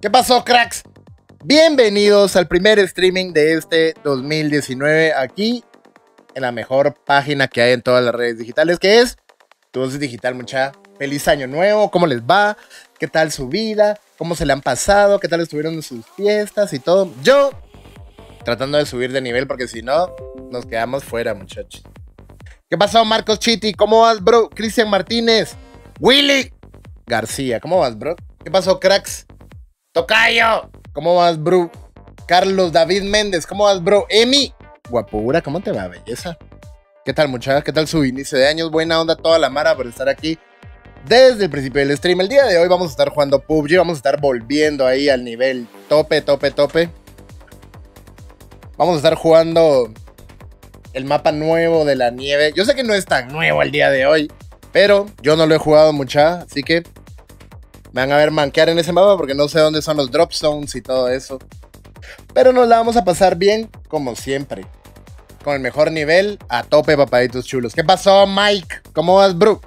¿Qué pasó, cracks? Bienvenidos al primer streaming de este 2019 aquí en la mejor página que hay en todas las redes digitales, que es Tu Digital, mucha. Feliz año nuevo, ¿cómo les va? ¿Qué tal su vida? ¿Cómo se le han pasado? ¿Qué tal estuvieron sus fiestas y todo? Yo tratando de subir de nivel porque si no, nos quedamos fuera, muchachos. ¿Qué pasó, Marcos Chiti? ¿Cómo vas, bro? Cristian Martínez. Willy García, ¿cómo vas, bro? ¿Qué pasó, cracks? Tocayo, ¿cómo vas, bro? Carlos David Méndez, ¿cómo vas, bro? Emi, guapura, ¿cómo te va, belleza? ¿Qué tal, muchachos? ¿Qué tal su inicio de años? Buena onda toda la mara por estar aquí desde el principio del stream. El día de hoy vamos a estar jugando PUBG, vamos a estar volviendo ahí al nivel tope, tope, tope. Vamos a estar jugando el mapa nuevo de la nieve. Yo sé que no es tan nuevo el día de hoy, pero yo no lo he jugado mucha, así que me van a ver manquear en ese mapa porque no sé dónde son los drop zones y todo eso. Pero nos la vamos a pasar bien, como siempre. Con el mejor nivel, a tope, papaditos chulos. ¿Qué pasó, Mike? ¿Cómo vas, bro?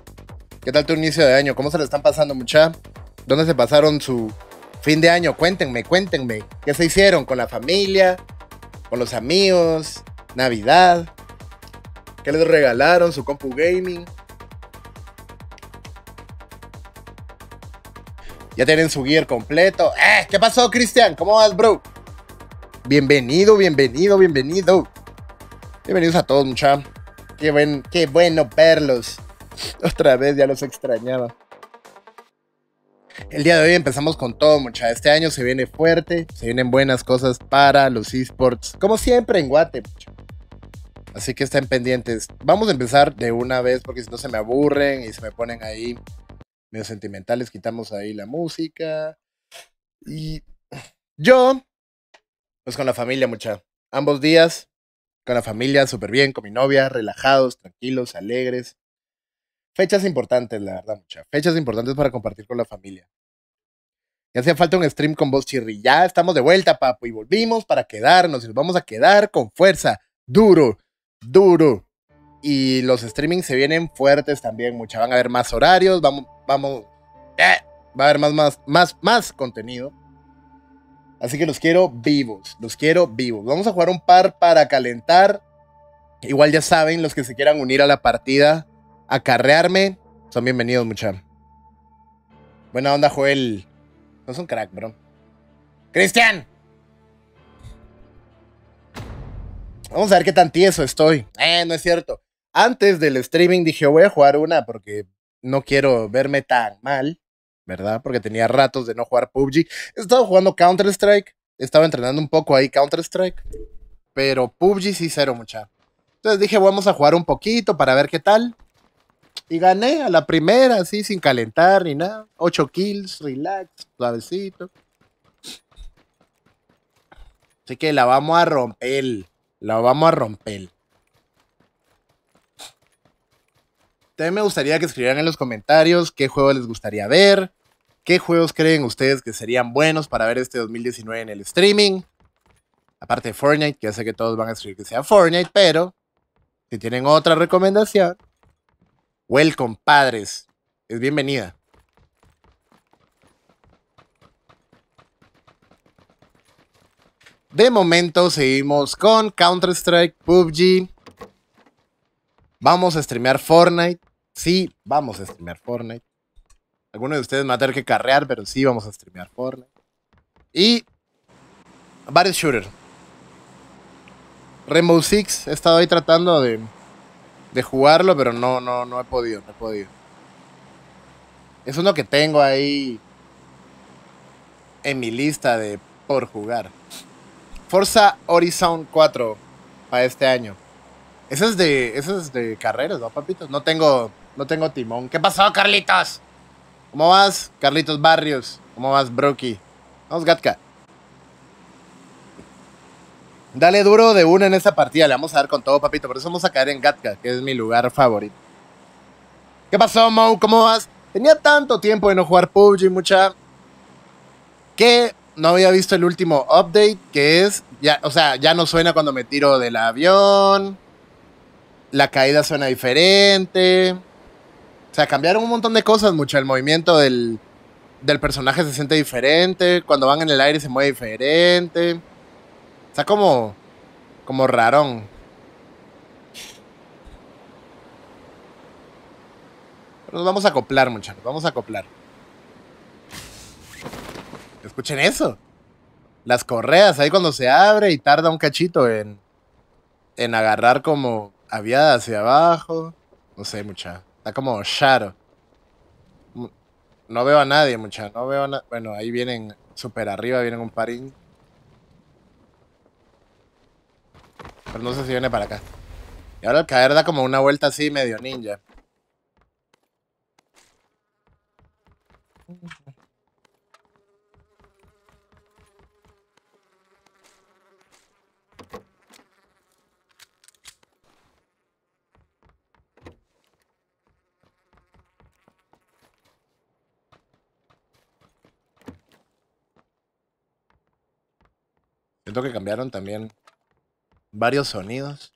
¿Qué tal tu inicio de año? ¿Cómo se le están pasando, mucha? ¿Dónde se pasaron su fin de año? Cuéntenme, cuéntenme. ¿Qué se hicieron con la familia? ¿Con los amigos? ¿Navidad? ¿Qué les regalaron? ¿Su compu gaming? Ya tienen su gear completo. ¡Eh! ¿Qué pasó, Cristian? ¿Cómo vas, bro? Bienvenido, bienvenido, bienvenido. Bienvenidos a todos, mucha. Qué, buen, qué bueno verlos. Otra vez ya los extrañaba. El día de hoy empezamos con todo, mucha. Este año se viene fuerte, se vienen buenas cosas para los esports, como siempre en Guate, mucha. Así que estén pendientes. Vamos a empezar de una vez porque si no se me aburren y se me ponen ahí medio sentimentales, quitamos ahí la música. Y yo, pues con la familia, mucha. Ambos días, con la familia, súper bien, con mi novia, relajados, tranquilos, alegres. Fechas importantes, la verdad, mucha. Fechas importantes para compartir con la familia. Ya hacía falta un stream con voz chirri. Ya estamos de vuelta, papu, y volvimos para quedarnos. Y nos vamos a quedar con fuerza. Duro, duro. Y los streamings se vienen fuertes también, mucha. Van a haber más horarios, vamos, vamos, eh, va a haber más, más, más, más contenido. Así que los quiero vivos, los quiero vivos. Vamos a jugar un par para calentar. Igual ya saben, los que se quieran unir a la partida, a carrearme, son bienvenidos, mucha. Buena onda, Joel. No es un crack, bro. Cristian. Vamos a ver qué tan tieso estoy. Eh, no es cierto. Antes del streaming dije, voy a jugar una porque no quiero verme tan mal, ¿verdad? Porque tenía ratos de no jugar PUBG. He estado jugando Counter-Strike, estaba entrenando un poco ahí Counter-Strike, pero PUBG sí cero mucha. Entonces dije, vamos a jugar un poquito para ver qué tal. Y gané a la primera, así, sin calentar ni nada. Ocho kills, relax, suavecito. Así que la vamos a romper. La vamos a romper. También me gustaría que escribieran en los comentarios qué juegos les gustaría ver, qué juegos creen ustedes que serían buenos para ver este 2019 en el streaming. Aparte de Fortnite, que ya sé que todos van a escribir que sea Fortnite, pero si tienen otra recomendación, welcome, padres. Es bienvenida. De momento seguimos con Counter-Strike, PUBG. Vamos a streamear Fortnite. Sí, vamos a streamear Fortnite. Algunos de ustedes me va a tener que carrear, pero sí vamos a streamear Fortnite. Y varios shooters. Rainbow Six, he estado ahí tratando de, de jugarlo, pero no, no, no he podido, no he podido. Es uno que tengo ahí en mi lista de por jugar. Forza Horizon 4 para este año. Ese es de, ese es de carreras, ¿no, papito? No tengo, no tengo timón. ¿Qué pasó, Carlitos? ¿Cómo vas, Carlitos Barrios? ¿Cómo vas, Broki? Vamos, Gatka. Dale duro de una en esta partida. Le vamos a dar con todo, papito. Por eso vamos a caer en Gatka, que es mi lugar favorito. ¿Qué pasó, Mo? ¿Cómo vas? Tenía tanto tiempo de no jugar PUBG, mucha. Que no había visto el último update, que es. Ya, o sea, ya no suena cuando me tiro del avión. La caída suena diferente. O sea, cambiaron un montón de cosas, mucho. El movimiento del, del personaje se siente diferente. Cuando van en el aire se mueve diferente. Está como. como rarón. Nos vamos a acoplar, muchachos. Vamos a acoplar. Escuchen eso. Las correas, ahí cuando se abre y tarda un cachito en, en agarrar como aviada hacia abajo. No sé, mucha. Está como Sharo. No veo a nadie, mucha. No veo a nadie. Bueno, ahí vienen super arriba, vienen un parín. Pero no sé si viene para acá. Y ahora el caer da como una vuelta así medio ninja. Siento que cambiaron también varios sonidos.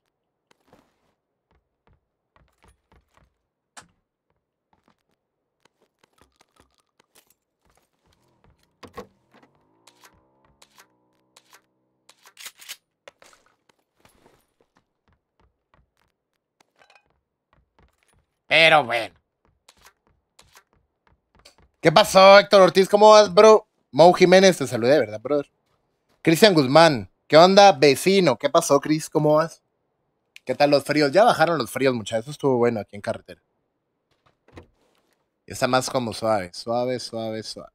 Pero bueno. ¿Qué pasó, Héctor Ortiz? ¿Cómo vas, bro? Mau Jiménez, te saludé, ¿verdad, brother? Cristian Guzmán, ¿qué onda, vecino? ¿Qué pasó, Cris? ¿Cómo vas? ¿Qué tal los fríos? Ya bajaron los fríos, muchachos. Eso estuvo bueno aquí en carretera. Está más como suave, suave, suave, suave.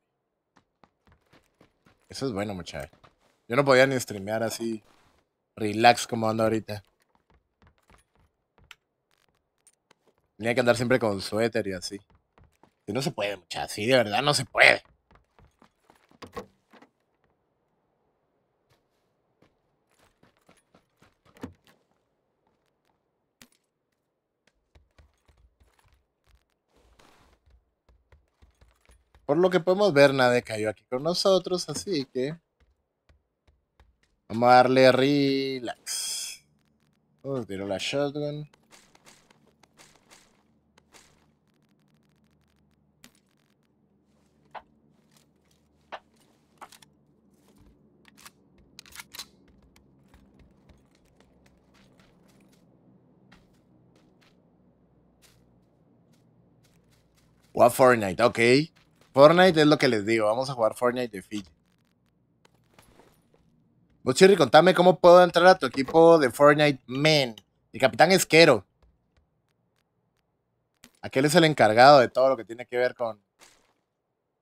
Eso es bueno, muchachos. Yo no podía ni streamear así, relax como ando ahorita. Tenía que andar siempre con suéter y así. Y no se puede, muchachos. Sí, de verdad no se puede. Por lo que podemos ver, nadie cayó aquí con nosotros, así que... Vamos a darle relax. Vamos a la shotgun. What Fortnite, ok. Fortnite es lo que les digo, vamos a jugar Fortnite de Fiji. Vos, Chirri, contame cómo puedo entrar a tu equipo de Fortnite Men. El capitán Esquero. Aquel es el encargado de todo lo que tiene que ver con,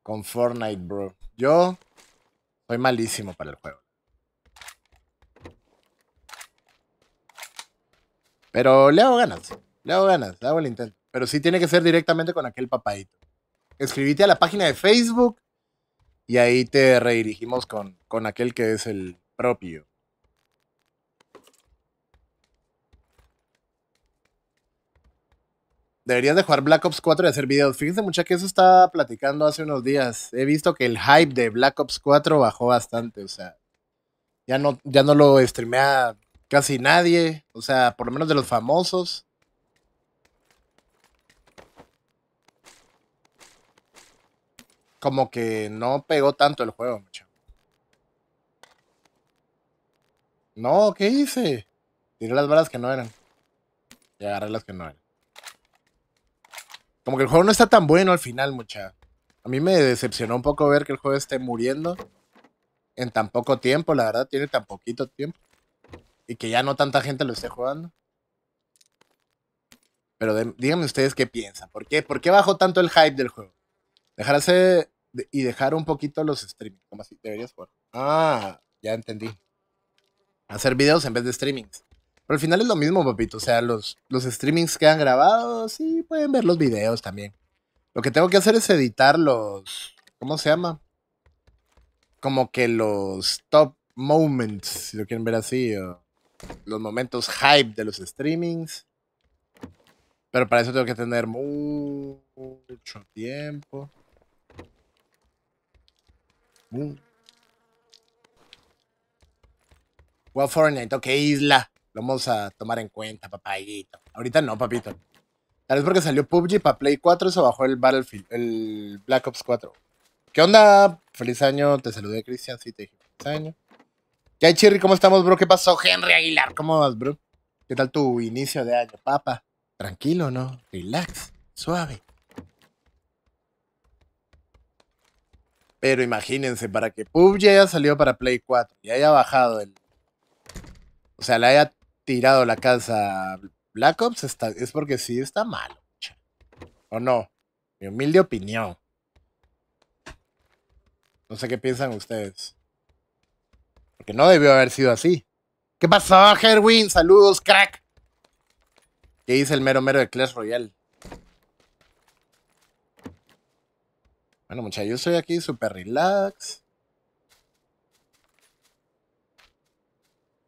con Fortnite, bro. Yo soy malísimo para el juego. Pero le hago ganas. Le hago ganas, le hago el intento. Pero sí tiene que ser directamente con aquel papadito escribite a la página de Facebook y ahí te redirigimos con, con aquel que es el propio. Deberías de jugar Black Ops 4 y hacer videos. Fíjense mucha que eso estaba platicando hace unos días. He visto que el hype de Black Ops 4 bajó bastante. O sea, ya no, ya no lo streamea casi nadie. O sea, por lo menos de los famosos. Como que no pegó tanto el juego, mucho. No, ¿qué hice? Tiré las balas que no eran. Y agarré las que no eran. Como que el juego no está tan bueno al final, mucha. A mí me decepcionó un poco ver que el juego esté muriendo en tan poco tiempo, la verdad, tiene tan poquito tiempo. Y que ya no tanta gente lo esté jugando. Pero díganme ustedes qué piensan. ¿Por qué? ¿Por qué bajó tanto el hype del juego? Dejarse y dejar un poquito los streamings. Como así deberías jugar. Ah, ya entendí. Hacer videos en vez de streamings. Pero al final es lo mismo, papito. O sea, los, los streamings quedan grabados y pueden ver los videos también. Lo que tengo que hacer es editar los. ¿Cómo se llama? Como que los top moments, si lo quieren ver así. O los momentos hype de los streamings. Pero para eso tengo que tener mucho tiempo. Well, Fortnite, ok, isla. Lo vamos a tomar en cuenta, papayito. Ahorita no, papito. Tal vez porque salió PUBG para Play 4, eso bajó el Battlefield, el Black Ops 4. ¿Qué onda? Feliz año, te saludé, Cristian. Sí, te dije feliz año. ¿Qué hay, Chirri? ¿Cómo estamos, bro? ¿Qué pasó, Henry Aguilar? ¿Cómo vas, bro? ¿Qué tal tu inicio de año, papa? Tranquilo, ¿no? Relax, suave. Pero imagínense, para que PUBG haya salido para Play 4 y haya bajado el. O sea, le haya tirado la casa Black Ops, está, es porque sí está malo. ¿O no? Mi humilde opinión. No sé qué piensan ustedes. Porque no debió haber sido así. ¿Qué pasó, Herwin? Saludos, crack. ¿Qué dice el mero mero de Clash Royale? Bueno, muchachos, yo estoy aquí súper relax.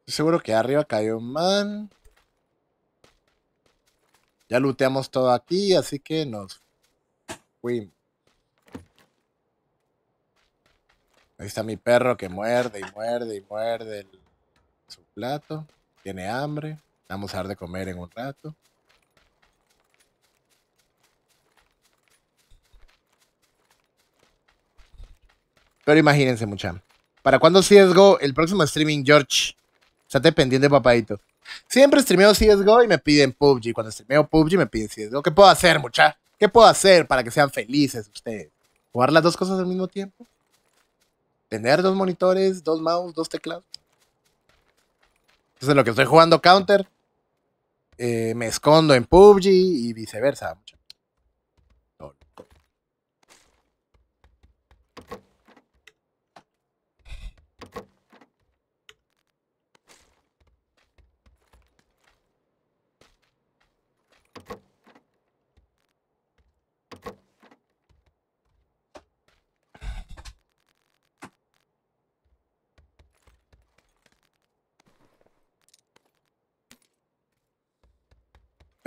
Estoy seguro que arriba cayó un man. Ya looteamos todo aquí, así que nos fuimos. Ahí está mi perro que muerde y muerde y muerde su plato. Tiene hambre. Vamos a dar de comer en un rato. Pero imagínense, mucha. ¿Para cuándo CSGO? El próximo streaming, George. Estate pendiente, papadito. Siempre streameo CSGO y me piden PUBG. Cuando streameo PUBG me piden CSGO. ¿Qué puedo hacer, mucha? ¿Qué puedo hacer para que sean felices ustedes? ¿Jugar las dos cosas al mismo tiempo? ¿Tener dos monitores, dos mouse, dos teclados? Entonces, lo que estoy jugando Counter, eh, me escondo en PUBG y viceversa. Mucha.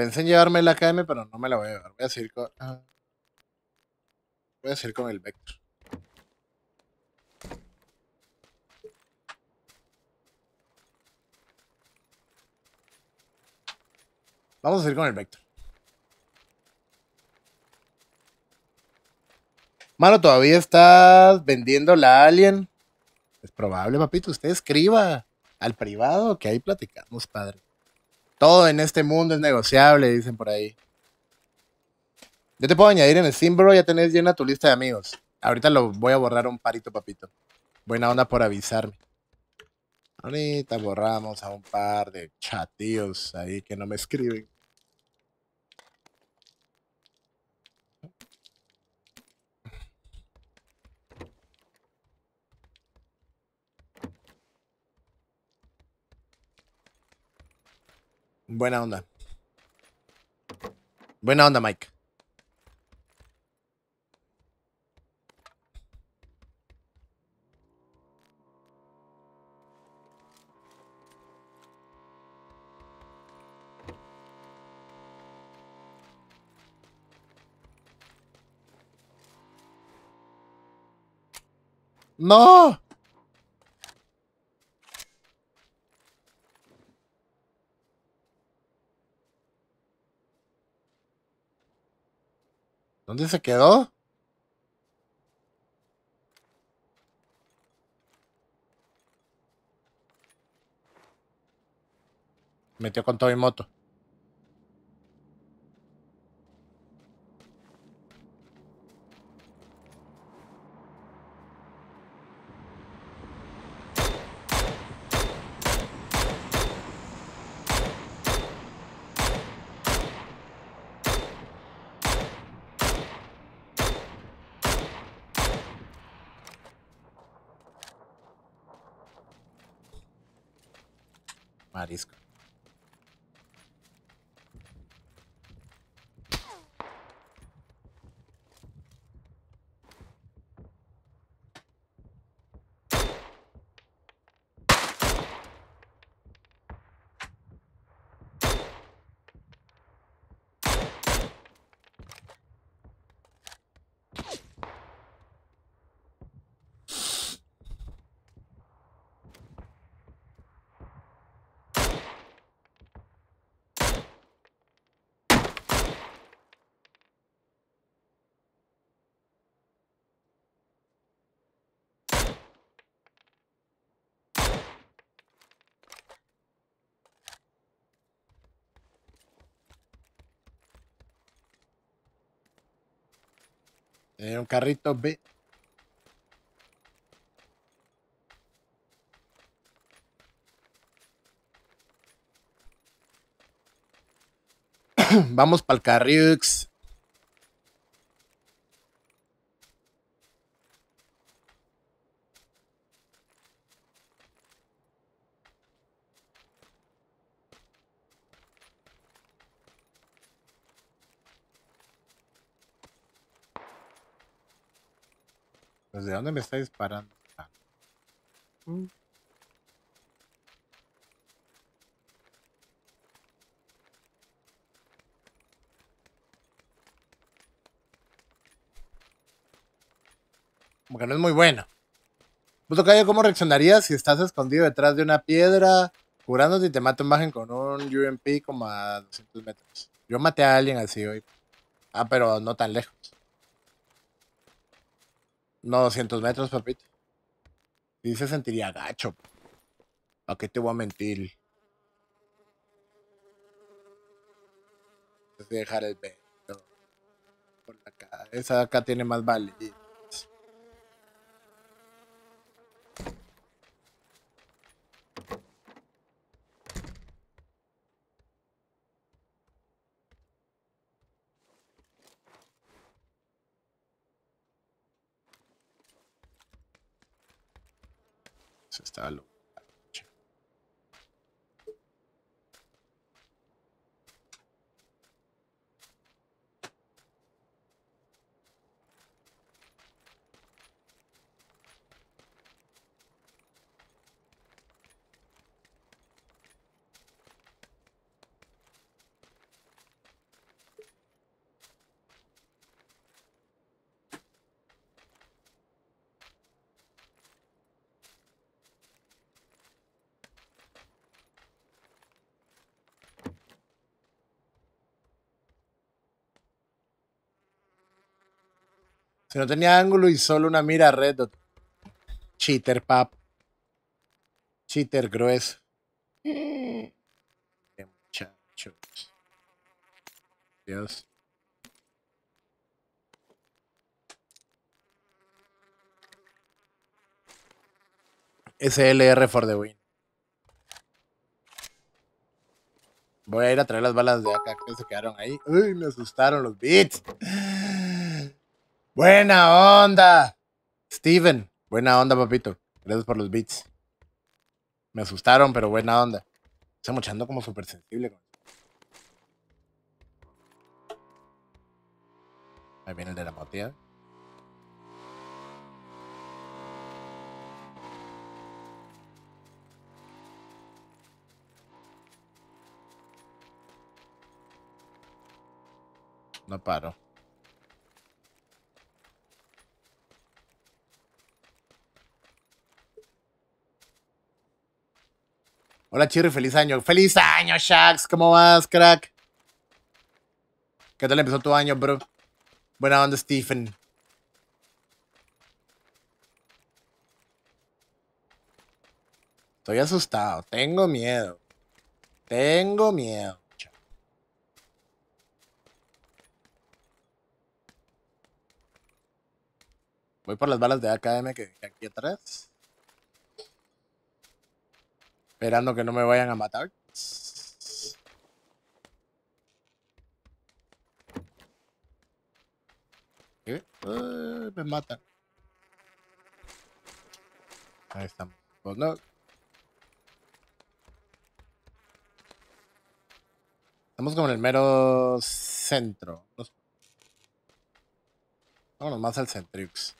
Pensé en llevarme la KM, pero no me la voy a llevar. Voy a seguir con. Ah. Voy a seguir con el Vector. Vamos a seguir con el Vector. Mano, todavía estás vendiendo la Alien. Es probable, papito. Usted escriba al privado que ahí platicamos, padre. Todo en este mundo es negociable, dicen por ahí. Yo te puedo añadir en el Simbro, ya tenés llena tu lista de amigos. Ahorita lo voy a borrar un parito, papito. Buena onda por avisarme. Ahorita borramos a un par de chatíos ahí que no me escriben. Buena onda. Buena onda, Mike. No. ¿Dónde se quedó? Metió con todo mi moto. Marisco. Eh, un carrito B. Vamos para el Carriux. Pues de dónde me está disparando. Ah. Mm. Como que no es muy bueno. Puto Cayo, ¿cómo reaccionarías si estás escondido detrás de una piedra, curándote y te mata un bajen con un UMP como a 200 metros? Yo maté a alguien así hoy. Ah, pero no tan lejos. No 200 metros, papito. Sí se sentiría gacho. ¿A qué te voy a mentir? Dejar el vento. Por acá. Esa de acá tiene más validez. Se está Si no tenía ángulo y solo una mira red. Cheater, pap. Cheater grueso. Qué muchachos. Dios. SLR for the win. Voy a ir a traer las balas de acá que se quedaron ahí. Uy, me asustaron los beats. Buena onda. Steven, buena onda, papito. Gracias por los beats. Me asustaron, pero buena onda. Estoy mochando como súper sensible. Ahí viene el de la motilla. No paro. Hola Chirri, feliz año. ¡Feliz año, Shax! ¿Cómo vas, crack? ¿Qué tal empezó tu año, bro? Buena onda, Stephen. Estoy asustado. Tengo miedo. Tengo miedo. Voy por las balas de AKM que aquí atrás. Esperando que no me vayan a matar. Me matan. Ahí estamos. Pues. Estamos como el mero centro. Nos- Vámonos más al Centrix.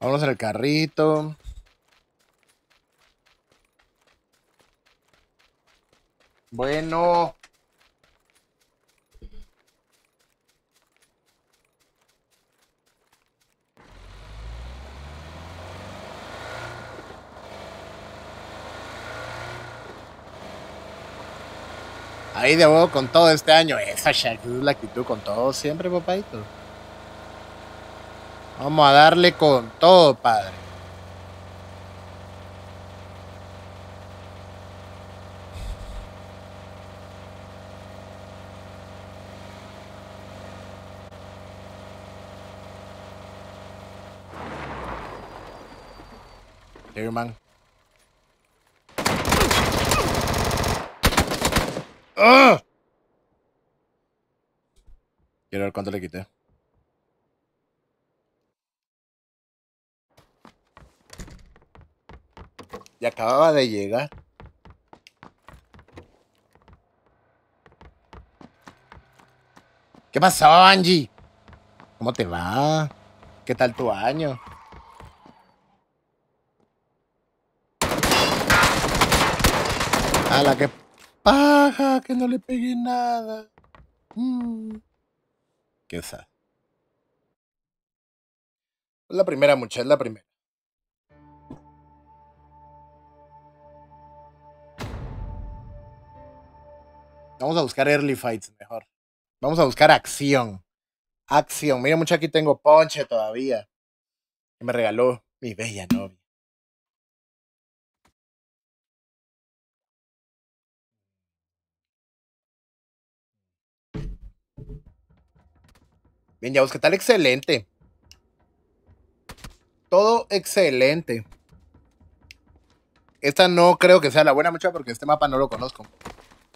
Vámonos el carrito. Bueno. Ahí de huevo con todo este año. Esa Shaq es la actitud con todo siempre, papadito. Vamos a darle con todo, padre. man. ¡Ah! Quiero ver cuánto le quité. Y acababa de llegar. ¿Qué pasó, Angie? ¿Cómo te va? ¿Qué tal tu año? A la que paja, que no le pegué nada. Mm. ¿Qué es la primera, muchacha, es la primera. Vamos a buscar early fights mejor. Vamos a buscar acción. Acción. Mira, mucha aquí tengo ponche todavía. Que me regaló mi bella novia. Bien, ya ¿qué tal? Excelente. Todo excelente. Esta no creo que sea la buena mucha porque este mapa no lo conozco.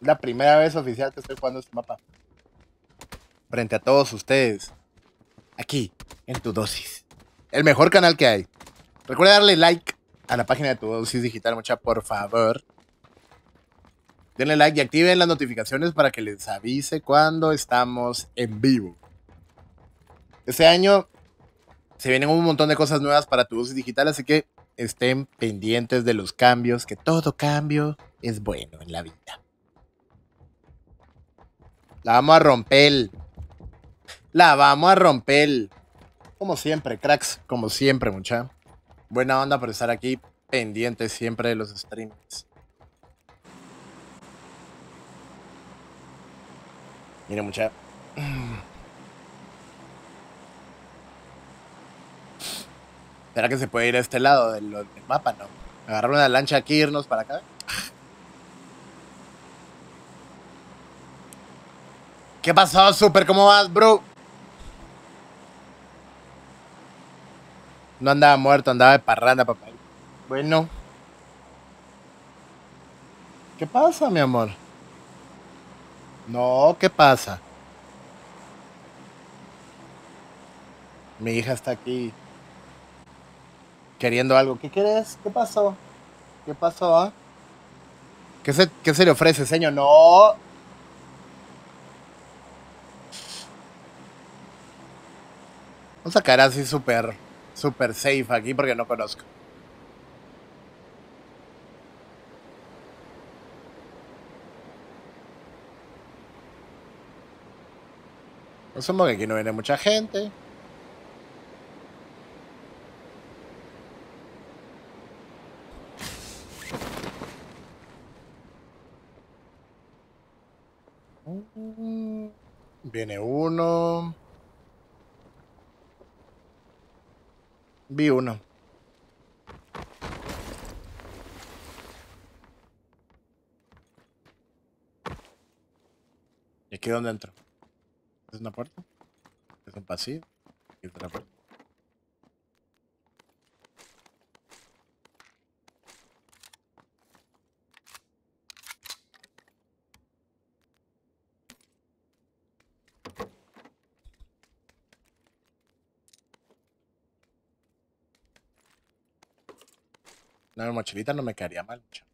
La primera vez oficial que estoy jugando este mapa. Frente a todos ustedes. Aquí, en tu dosis. El mejor canal que hay. Recuerda darle like a la página de tu dosis digital, mucha, por favor. Denle like y activen las notificaciones para que les avise cuando estamos en vivo. Este año se vienen un montón de cosas nuevas para tu dosis digital, así que estén pendientes de los cambios, que todo cambio es bueno en la vida. La vamos a romper. La vamos a romper. Como siempre, cracks, como siempre, mucha. Buena onda por estar aquí pendientes siempre de los streams. Mira, mucha. ¿Será que se puede ir a este lado del, mapa? No. Agarrar una lancha aquí, irnos para acá. ¿Qué pasó, Super? ¿Cómo vas, bro? No andaba muerto, andaba de parranda, papá. Bueno. ¿Qué pasa, mi amor? No, ¿qué pasa? Mi hija está aquí queriendo algo. ¿Qué quieres? ¿Qué pasó? ¿Qué pasó? Ah? ¿Qué, se, ¿Qué se le ofrece, señor? No. Vamos a caer así súper, súper safe aquí porque no conozco. Asumo que aquí no viene mucha gente. Viene uno. Vi uno. ¿Y aquí dónde entro? ¿Es una puerta? ¿Es un pasillo? ¿Es otra puerta? Una mochilita no me caería mal, mucho.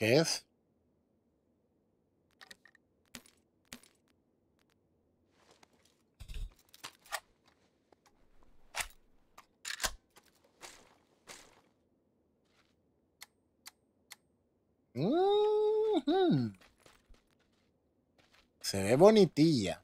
¿Y esto qué es? Mhm. Se ve bonitilla.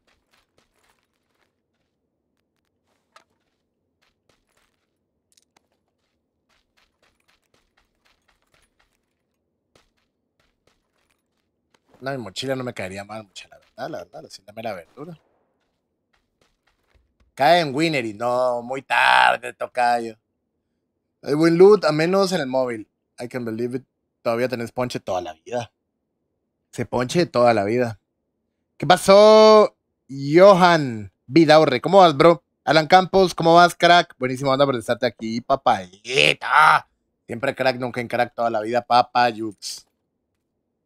Mi mochila no me caería mal, mucha la verdad, la verdad, la verdura. Cae en Winnery, no, muy tarde, tocayo. Hay buen loot, a menos en el móvil. I can believe it. Todavía tenés ponche toda la vida. Se ponche toda la vida. ¿Qué pasó, Johan Vidaurre? ¿Cómo vas, bro? Alan Campos, ¿cómo vas, crack? Buenísimo, anda por estarte aquí, papayita. Siempre crack, nunca en crack toda la vida, papá, Yux.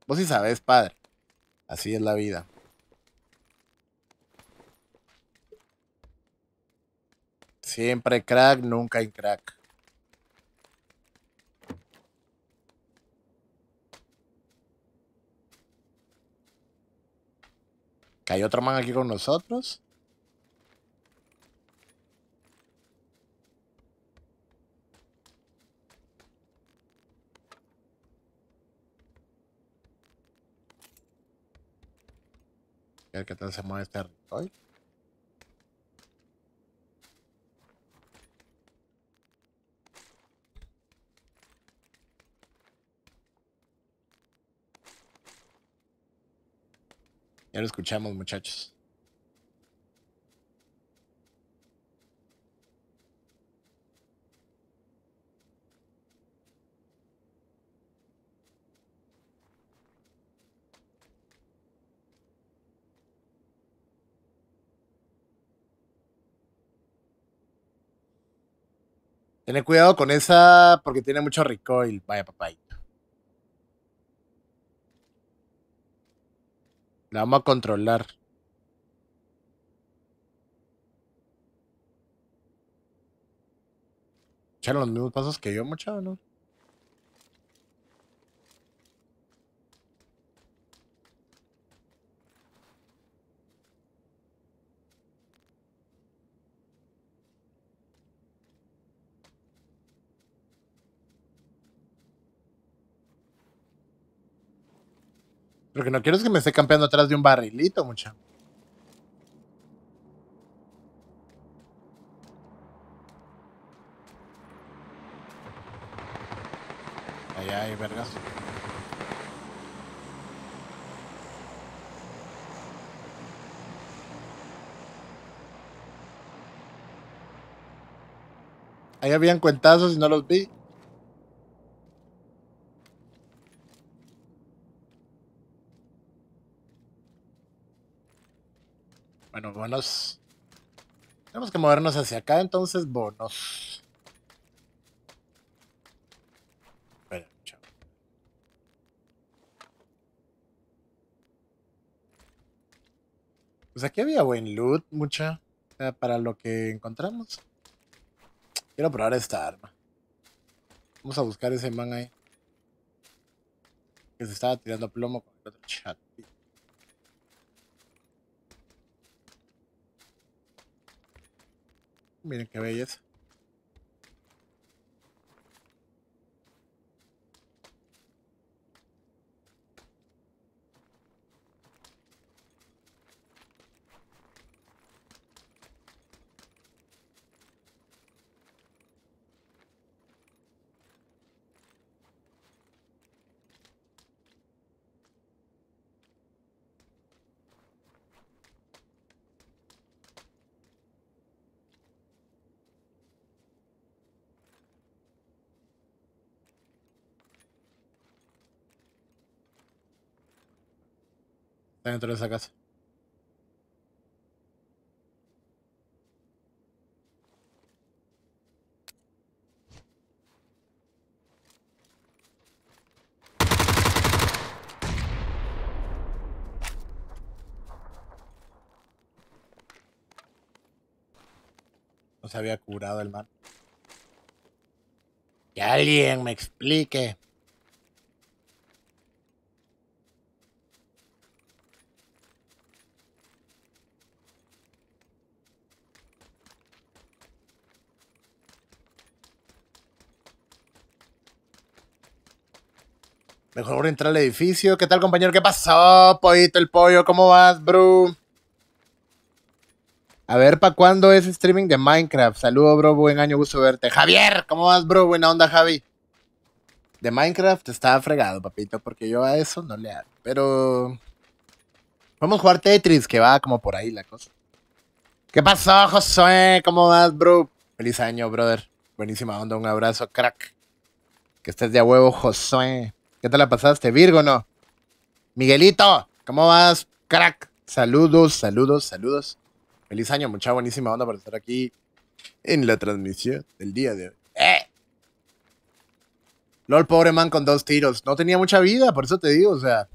Vos sí sabes, padre. Así es la vida. Siempre crack, nunca en crack. ¿Que hay otro man aquí con nosotros? ¿Qué tal se mueve este recoil? Ya lo escuchamos, muchachos. Ten cuidado con esa porque tiene mucho recoil. Vaya papá. La vamos a controlar. Echaron los mismos pasos que yo, muchacho, ¿no? Lo que no quiero es que me esté campeando atrás de un barrilito, mucha. Allá hay vergas. Ahí habían cuentazos y no los vi. Bueno, bonos. Tenemos que movernos hacia acá, entonces bonos. Pues aquí había buen loot, mucha. para lo que encontramos. Quiero probar esta arma. Vamos a buscar ese man ahí. Que se estaba tirando plomo con el otro chat. Miren qué belleza. Dentro de esa casa. No se había curado el man. Que alguien me explique. Mejor entrar al edificio. ¿Qué tal, compañero? ¿Qué pasó, pollito el pollo? ¿Cómo vas, bro? A ver, ¿para cuándo es streaming de Minecraft? Saludo, bro. Buen año, gusto verte. Javier, ¿cómo vas, bro? Buena onda, Javi. De Minecraft está fregado, papito, porque yo a eso no le hago. Pero. Vamos a jugar Tetris, que va como por ahí la cosa. ¿Qué pasó, Josué? ¿Cómo vas, bro? Feliz año, brother. Buenísima onda, un abrazo, crack. Que estés de a huevo, Josué. ¿Qué te la pasaste? Virgo, no. Miguelito, ¿cómo vas, crack? Saludos, saludos, saludos. Feliz año, mucha buenísima onda por estar aquí en la transmisión del día de hoy. ¡Eh! LOL, pobre man con dos tiros. No tenía mucha vida, por eso te digo, o sea.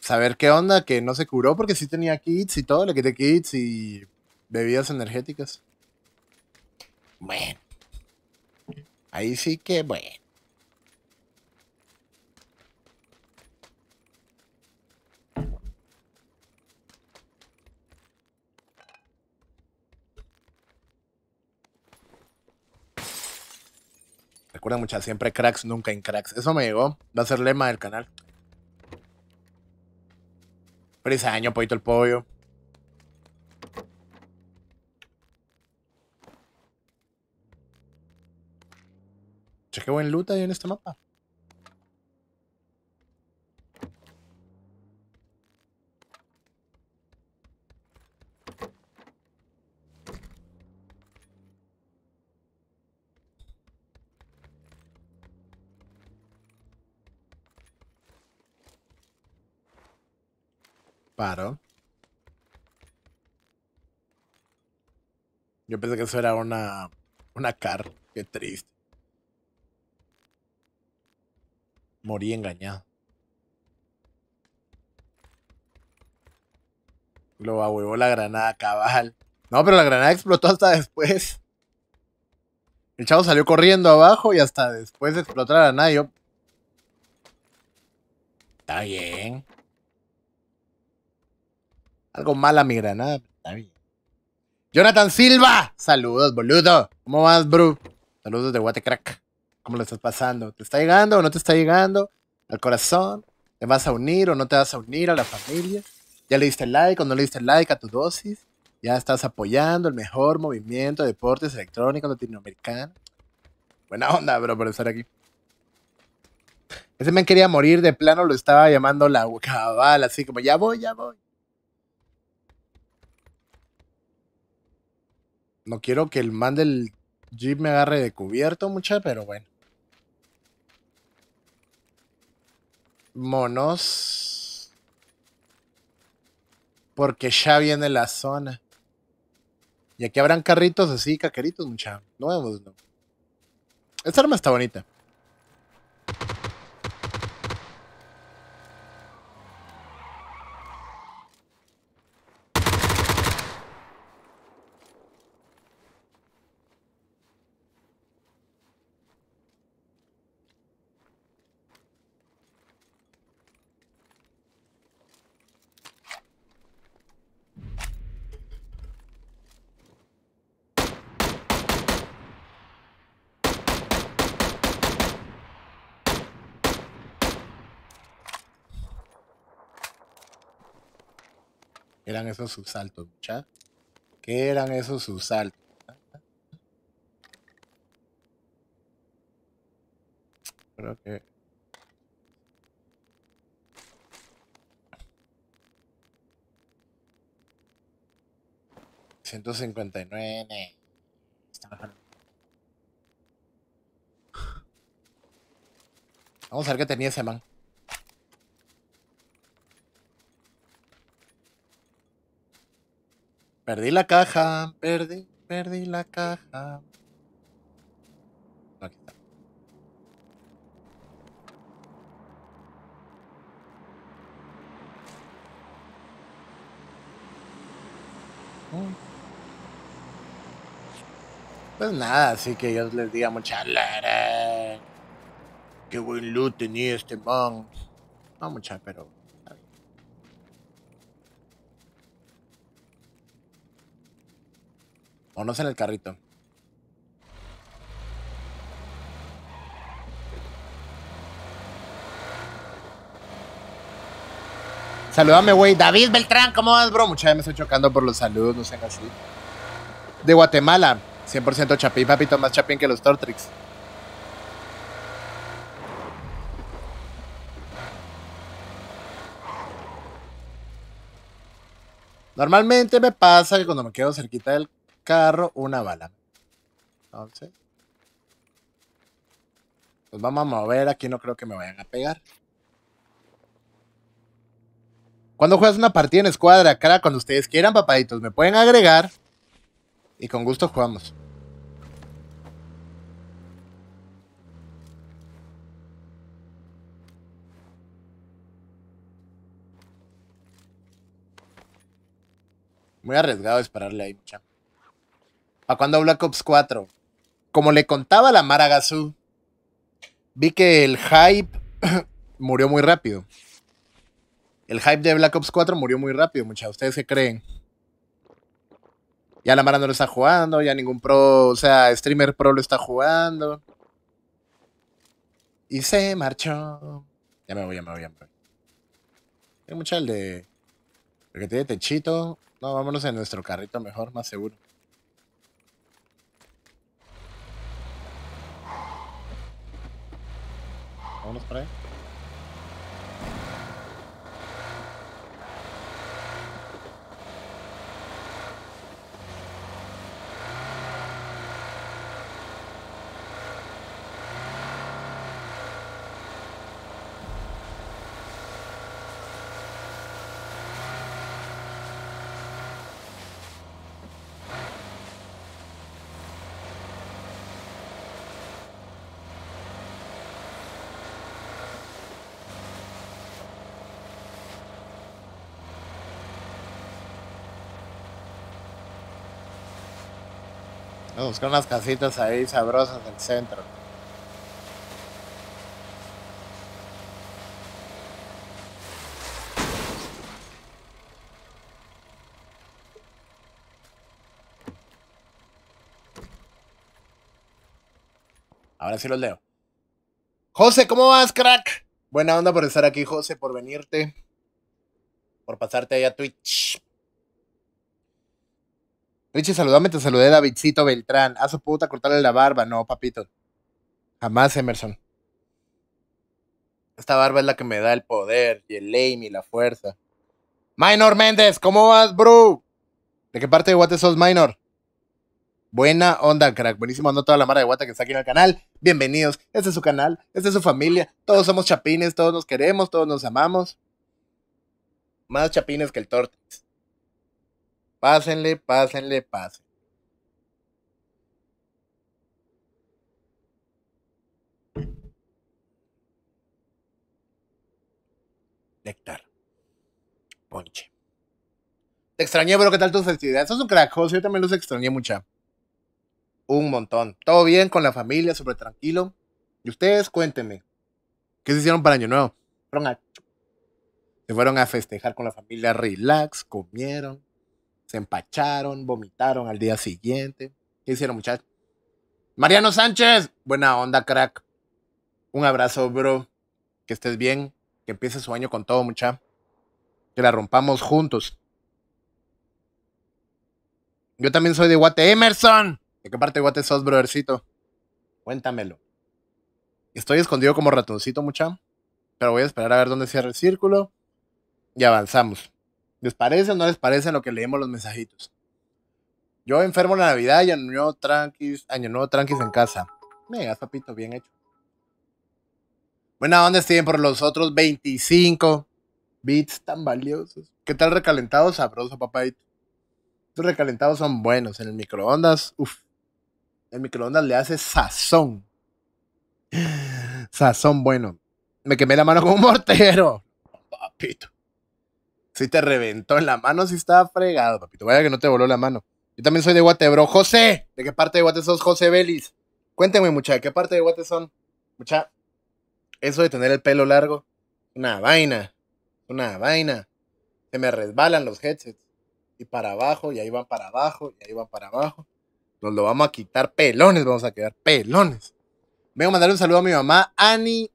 Saber qué onda, que no se curó porque sí tenía kits y todo, le quité kits y bebidas energéticas. Bueno. Ahí sí que, bueno. Recuerda muchas, siempre cracks, nunca en cracks. Eso me llegó. Va a ser lema del canal. Feliz año, pollito el pollo. Che, qué buen loot hay en este mapa. Paro. Yo pensé que eso era una, una car. Qué triste. Morí engañado. Lo ahuevó la granada cabal. No, pero la granada explotó hasta después. El chavo salió corriendo abajo y hasta después de explotar la granada yo... Está bien. Algo mala mi granada, está bien. Jonathan Silva. Saludos, boludo. ¿Cómo vas, bro? Saludos de Guatecrack. ¿Cómo lo estás pasando? ¿Te está llegando o no te está llegando? Al corazón. ¿Te vas a unir o no te vas a unir a la familia? ¿Ya le diste like o no le diste like a tu dosis? ¿Ya estás apoyando el mejor movimiento de deportes electrónicos latinoamericanos? Buena onda, bro, por estar aquí. Ese men quería morir de plano, lo estaba llamando la cabal, así como ya voy, ya voy. No quiero que el man del Jeep me agarre de cubierto, mucha, pero bueno. Monos. Porque ya viene la zona. Y aquí habrán carritos así, caqueritos, mucha. Nuevos, ¿no? Esta arma está bonita. Eran esos sus saltos, mucha? ¿Qué eran esos sus saltos? Creo que... Ciento cincuenta y nueve. Vamos a ver qué tenía ese man. Perdí la caja, perdí, perdí la caja. Aquí está. Mm. Pues nada, así que yo les diga mucha lara. Qué buen loot tenía este man. No mucha, pero O no es en el carrito. Saludame, güey. David Beltrán, ¿cómo vas, bro? Muchas veces me estoy chocando por los saludos, no sean así. De Guatemala, 100% chapín, papito, más chapín que los Tortrix. Normalmente me pasa que cuando me quedo cerquita del carro, una bala. Entonces, pues vamos a mover. Aquí no creo que me vayan a pegar. Cuando juegas una partida en escuadra, cara, cuando ustedes quieran, papaditos, me pueden agregar. Y con gusto jugamos. Muy arriesgado dispararle ahí, mucha. ¿Para cuándo Black Ops 4? Como le contaba la Maragazu, vi que el hype murió muy rápido. El hype de Black Ops 4 murió muy rápido, muchachos. ¿Ustedes qué creen? Ya la Mara no lo está jugando, ya ningún pro, o sea, streamer pro lo está jugando. Y se marchó. Ya me voy, ya me voy, ya me voy. Hay mucha el de. El tiene techito. No, vámonos en nuestro carrito mejor, más seguro. Vámonos por Buscar unas casitas ahí sabrosas del centro. Ahora sí los leo. José, ¿cómo vas, crack? Buena onda por estar aquí, José, por venirte. Por pasarte ahí a Twitch. Richie, saludame, te saludé Davidcito Beltrán. A su puta cortarle la barba. No, papito. Jamás, Emerson. Esta barba es la que me da el poder y el aim y la fuerza. Minor Méndez, ¿cómo vas, bro? ¿De qué parte de Guate sos, Minor? Buena onda, crack. Buenísimo onda toda la mara de Guate que está aquí en el canal. Bienvenidos. Este es su canal, esta es su familia. Todos somos chapines, todos nos queremos, todos nos amamos. Más chapines que el Tortex. Pásenle, pásenle, pásenle. Néctar. Ponche. Te extrañé, bro. ¿Qué tal tu festividad? Sos un crack, José. Yo también los extrañé mucha. Un montón. Todo bien con la familia, súper tranquilo. Y ustedes, cuéntenme. ¿Qué se hicieron para Año Nuevo? Fueron a... Se fueron a festejar con la familia, relax, comieron, se empacharon, vomitaron al día siguiente. ¿Qué hicieron, muchachos? Mariano Sánchez, buena onda, crack. Un abrazo, bro. Que estés bien. Que empiece su año con todo, mucha. Que la rompamos juntos. Yo también soy de Guate. Emerson. ¿De qué parte de Guate sos, brothercito? Cuéntamelo. Estoy escondido como ratoncito, mucha. Pero voy a esperar a ver dónde cierra el círculo. Y avanzamos. ¿Les parece o no les parece lo que leemos los mensajitos? Yo enfermo la Navidad y año nuevo tranquis, año nuevo en casa. Mega, papito, bien hecho. Buena ¿dónde estén por los otros 25 bits tan valiosos. ¿Qué tal recalentado? Sabroso, papadito. Estos recalentados son buenos. En el microondas, uff. El microondas le hace sazón. Sazón bueno. Me quemé la mano con un mortero. Papito. Si te reventó en la mano, si estaba fregado, papito. Vaya que no te voló la mano. Yo también soy de Guate, bro. José, ¿de qué parte de Guate sos, José Vélez? Cuénteme, mucha, ¿de qué parte de Guate son? Mucha, eso de tener el pelo largo, una vaina, una vaina. Se me resbalan los headsets. Y para abajo, y ahí van para abajo, y ahí van para abajo. Nos lo vamos a quitar pelones, vamos a quedar pelones. Vengo a mandar un saludo a mi mamá, Ani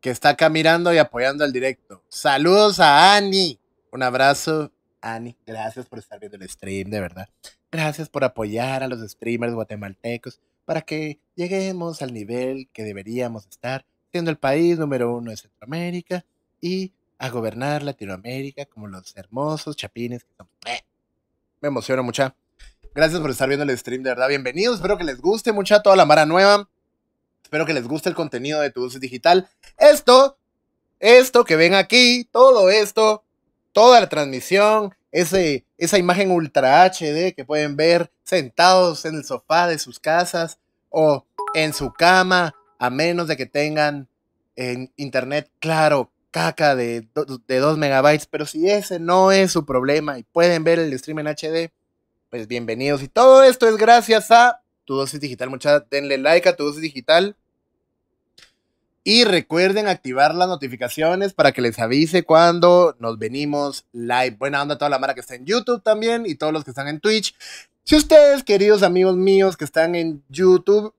que está acá mirando y apoyando al directo. Saludos a Ani. Un abrazo, Ani. Gracias por estar viendo el stream, de verdad. Gracias por apoyar a los streamers guatemaltecos para que lleguemos al nivel que deberíamos estar, siendo el país número uno de Centroamérica y a gobernar Latinoamérica como los hermosos chapines que somos. Eh, me emociona mucha. Gracias por estar viendo el stream, de verdad. Bienvenidos. Espero que les guste mucha toda la mara nueva. Espero que les guste el contenido de Tu Dosis Digital. Esto, esto que ven aquí, todo esto, toda la transmisión, ese, esa imagen ultra HD que pueden ver sentados en el sofá de sus casas o en su cama, a menos de que tengan en internet, claro, caca de, de 2 megabytes. Pero si ese no es su problema y pueden ver el stream en HD, pues bienvenidos. Y todo esto es gracias a tu dosis digital. Muchas denle like a tu dosis digital. Y recuerden activar las notificaciones para que les avise cuando nos venimos live. Buena onda a toda la mara que está en YouTube también y todos los que están en Twitch. Si ustedes, queridos amigos míos que están en YouTube,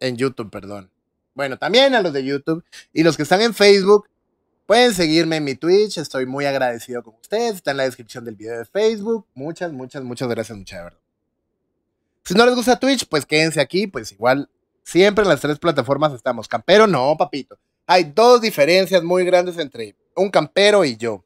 en YouTube, perdón. Bueno, también a los de YouTube y los que están en Facebook, pueden seguirme en mi Twitch. Estoy muy agradecido con ustedes. Está en la descripción del video de Facebook. Muchas, muchas, muchas gracias, mucha verdad. Si no les gusta Twitch, pues quédense aquí, pues igual siempre en las tres plataformas estamos. Campero no, papito. Hay dos diferencias muy grandes entre un campero y yo.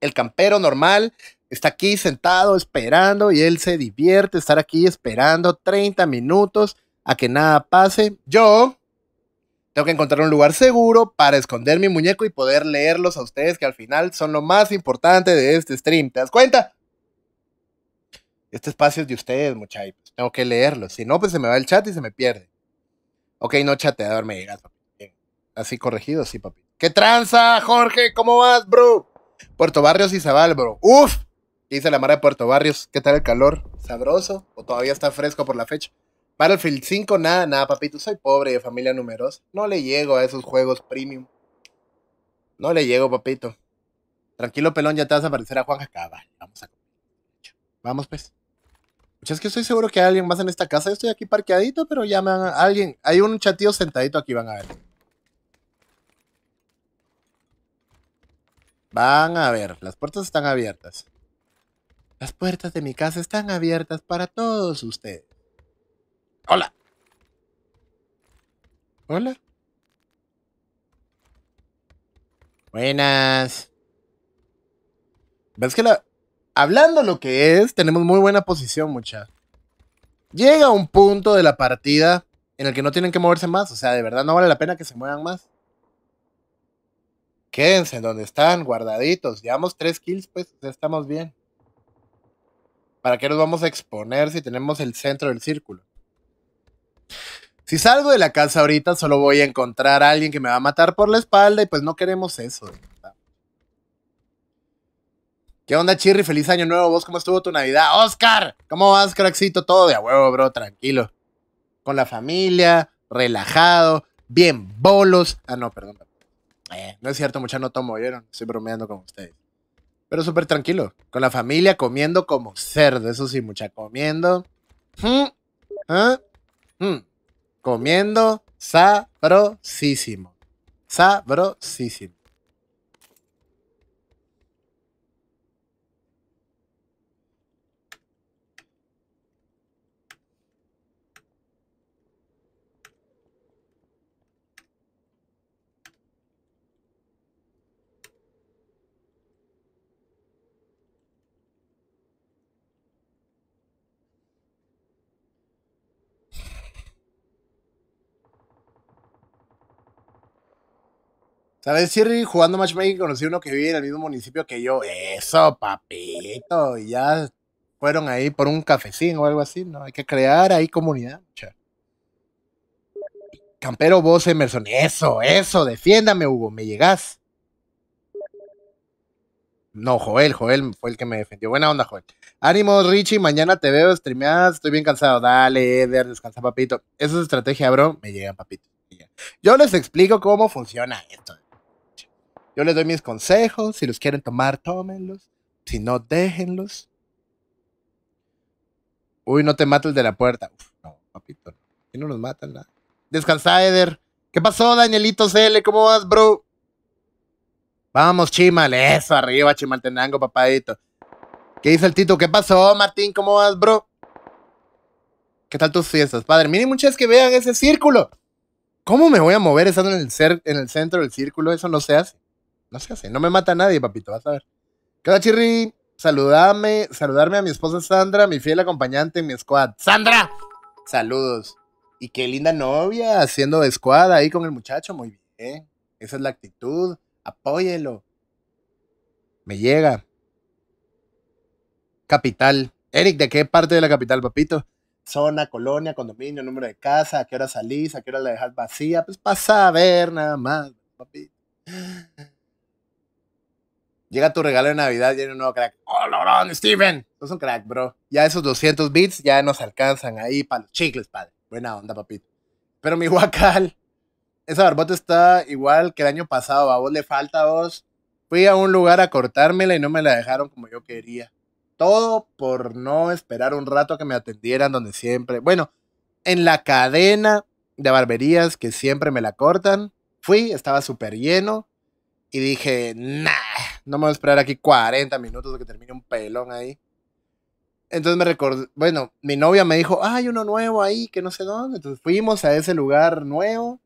El campero normal está aquí sentado esperando y él se divierte estar aquí esperando 30 minutos a que nada pase. Yo tengo que encontrar un lugar seguro para esconder mi muñeco y poder leerlos a ustedes, que al final son lo más importante de este stream. ¿Te das cuenta? Este espacio es de ustedes, muchachos. Tengo que leerlo. Si no, pues se me va el chat y se me pierde. Ok, no chateador, me llegas, papi. Así corregido, sí, papi. ¿Qué tranza, Jorge? ¿Cómo vas, bro? Puerto Barrios y Zabal, bro. Uf. ¿Qué dice la mara de Puerto Barrios? ¿Qué tal el calor? ¿Sabroso? ¿O todavía está fresco por la fecha? Battlefield 5, nada, nada, papito. Soy pobre de familia numerosa. No le llego a esos juegos premium. No le llego, papito. Tranquilo, pelón, ya te vas a aparecer a Juan Cabal. Vamos a. Vamos, pues. Es que estoy seguro que hay alguien más en esta casa. Yo estoy aquí parqueadito, pero ya me van alguien. Hay un chatío sentadito aquí, van a ver. Van a ver, las puertas están abiertas. Las puertas de mi casa están abiertas para todos ustedes. Hola. Hola. Buenas. ¿Ves que la, hablando lo que es, tenemos muy buena posición, mucha. Llega un punto de la partida en el que no tienen que moverse más. O sea, de verdad no vale la pena que se muevan más. Quédense en donde están, guardaditos. Llevamos tres kills, pues ya estamos bien. ¿Para qué nos vamos a exponer si tenemos el centro del círculo? Si salgo de la casa ahorita, solo voy a encontrar a alguien que me va a matar por la espalda y pues no queremos eso. ¿Qué onda, Chirri? Feliz año nuevo. ¿Vos cómo estuvo tu Navidad? Oscar, ¿cómo vas, crackcito? Todo de a huevo, bro, tranquilo. Con la familia, relajado, bien bolos. Ah, no, perdón. Eh, no es cierto, mucha no tomo, ¿vieron? Estoy bromeando con ustedes. Pero súper tranquilo. Con la familia comiendo como cerdo. Eso sí, mucha comiendo. ¿Mm? ¿Ah? ¿Mm? Comiendo sabrosísimo. Sabrosísimo. ¿Sabes, Siri? Jugando matchmaking conocí uno que vive en el mismo municipio que yo. Eso, papito. Y ya fueron ahí por un cafecín o algo así, ¿no? Hay que crear ahí comunidad. Campero, vos, Emerson. Eso, eso. Defiéndame, Hugo. ¿Me llegás? No, Joel, Joel fue el que me defendió. Buena onda, Joel. Ánimo, Richie, mañana te veo streameadas, estoy bien cansado. Dale, Eder, descansa, papito. Esa es estrategia, bro. Me llega, papito. Yo les explico cómo funciona esto. Yo les doy mis consejos. Si los quieren tomar, tómenlos. Si no, déjenlos. Uy, no te mata el de la puerta. Uf, no, papito. Si no los matan, nada. Descansa, Eder. ¿Qué pasó, Danielito CL? ¿Cómo vas, bro? Vamos, Chimal. Eso, arriba, Chimaltenango, papadito. ¿Qué dice el Tito? ¿Qué pasó, Martín? ¿Cómo vas, bro? ¿Qué tal tus fiestas, padre? Miren, muchas que vean ese círculo. ¿Cómo me voy a mover estando en el, en el centro del círculo? Eso no se hace. No se. No me mata nadie, papito. Vas a ver. ¿Qué onda, Chirri? Saludame, saludarme a mi esposa Sandra, mi fiel acompañante mi squad. ¡Sandra! Saludos. Y qué linda novia haciendo squad ahí con el muchacho. Muy bien. Esa es la actitud. Apóyelo. Me llega. Capital. Eric, ¿de qué parte de la capital, papito? Zona, colonia, condominio, número de casa, a qué hora salís, a qué hora la dejas vacía. Pues pasa a ver nada más, papito. Llega tu regalo de Navidad y un nuevo crack. ¡Oh, Lorón, Steven! Es un crack, bro. Ya esos 200 bits ya nos alcanzan ahí para los chicles, padre. Buena onda, papito. Pero mi guacal, esa barbota está igual que el año pasado. A vos le falta a vos. Fui a un lugar a cortármela y no me la dejaron como yo quería. Todo por no esperar un rato que me atendieran donde siempre. Bueno, en la cadena de barberías que siempre me la cortan. Fui, estaba súper lleno. Y dije, nah, no me voy a esperar aquí 40 minutos de que termine un pelón ahí. Entonces me recordé, bueno, mi novia me dijo, hay uno nuevo ahí, que no sé dónde. Entonces fuimos a ese lugar nuevo.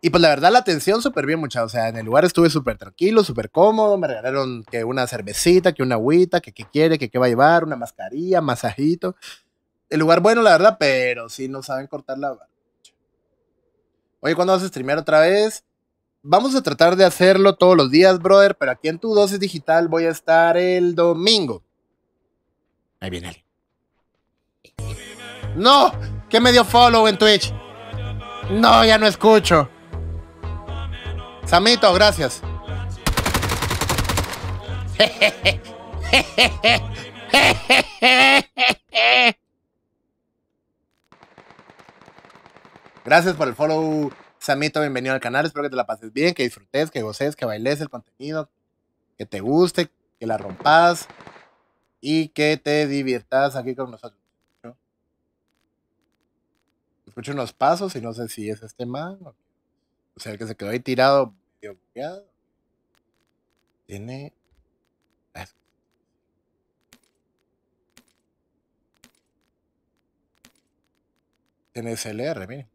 Y pues la verdad la atención súper bien, mucha. O sea, en el lugar estuve súper tranquilo, súper cómodo. Me regalaron que una cervecita, que una agüita, que qué quiere, que qué va a llevar, una mascarilla, masajito. El lugar bueno, la verdad, pero sí no saben cortar la. Oye, ¿cuándo vas a streamear otra vez? Vamos a tratar de hacerlo todos los días, brother, pero aquí en tu dosis digital voy a estar el domingo. Ahí viene alguien. No, ¿Qué me dio follow en Twitch. No, ya no escucho. Samito, gracias. Gracias por el follow, Samito. Bienvenido al canal. Espero que te la pases bien, que disfrutes, que goces, que bailes el contenido, que te guste, que la rompas y que te diviertas aquí con nosotros. Escucho unos pasos y no sé si es este man o, sea, el que se quedó ahí tirado, Tiene. Tiene SLR, miren.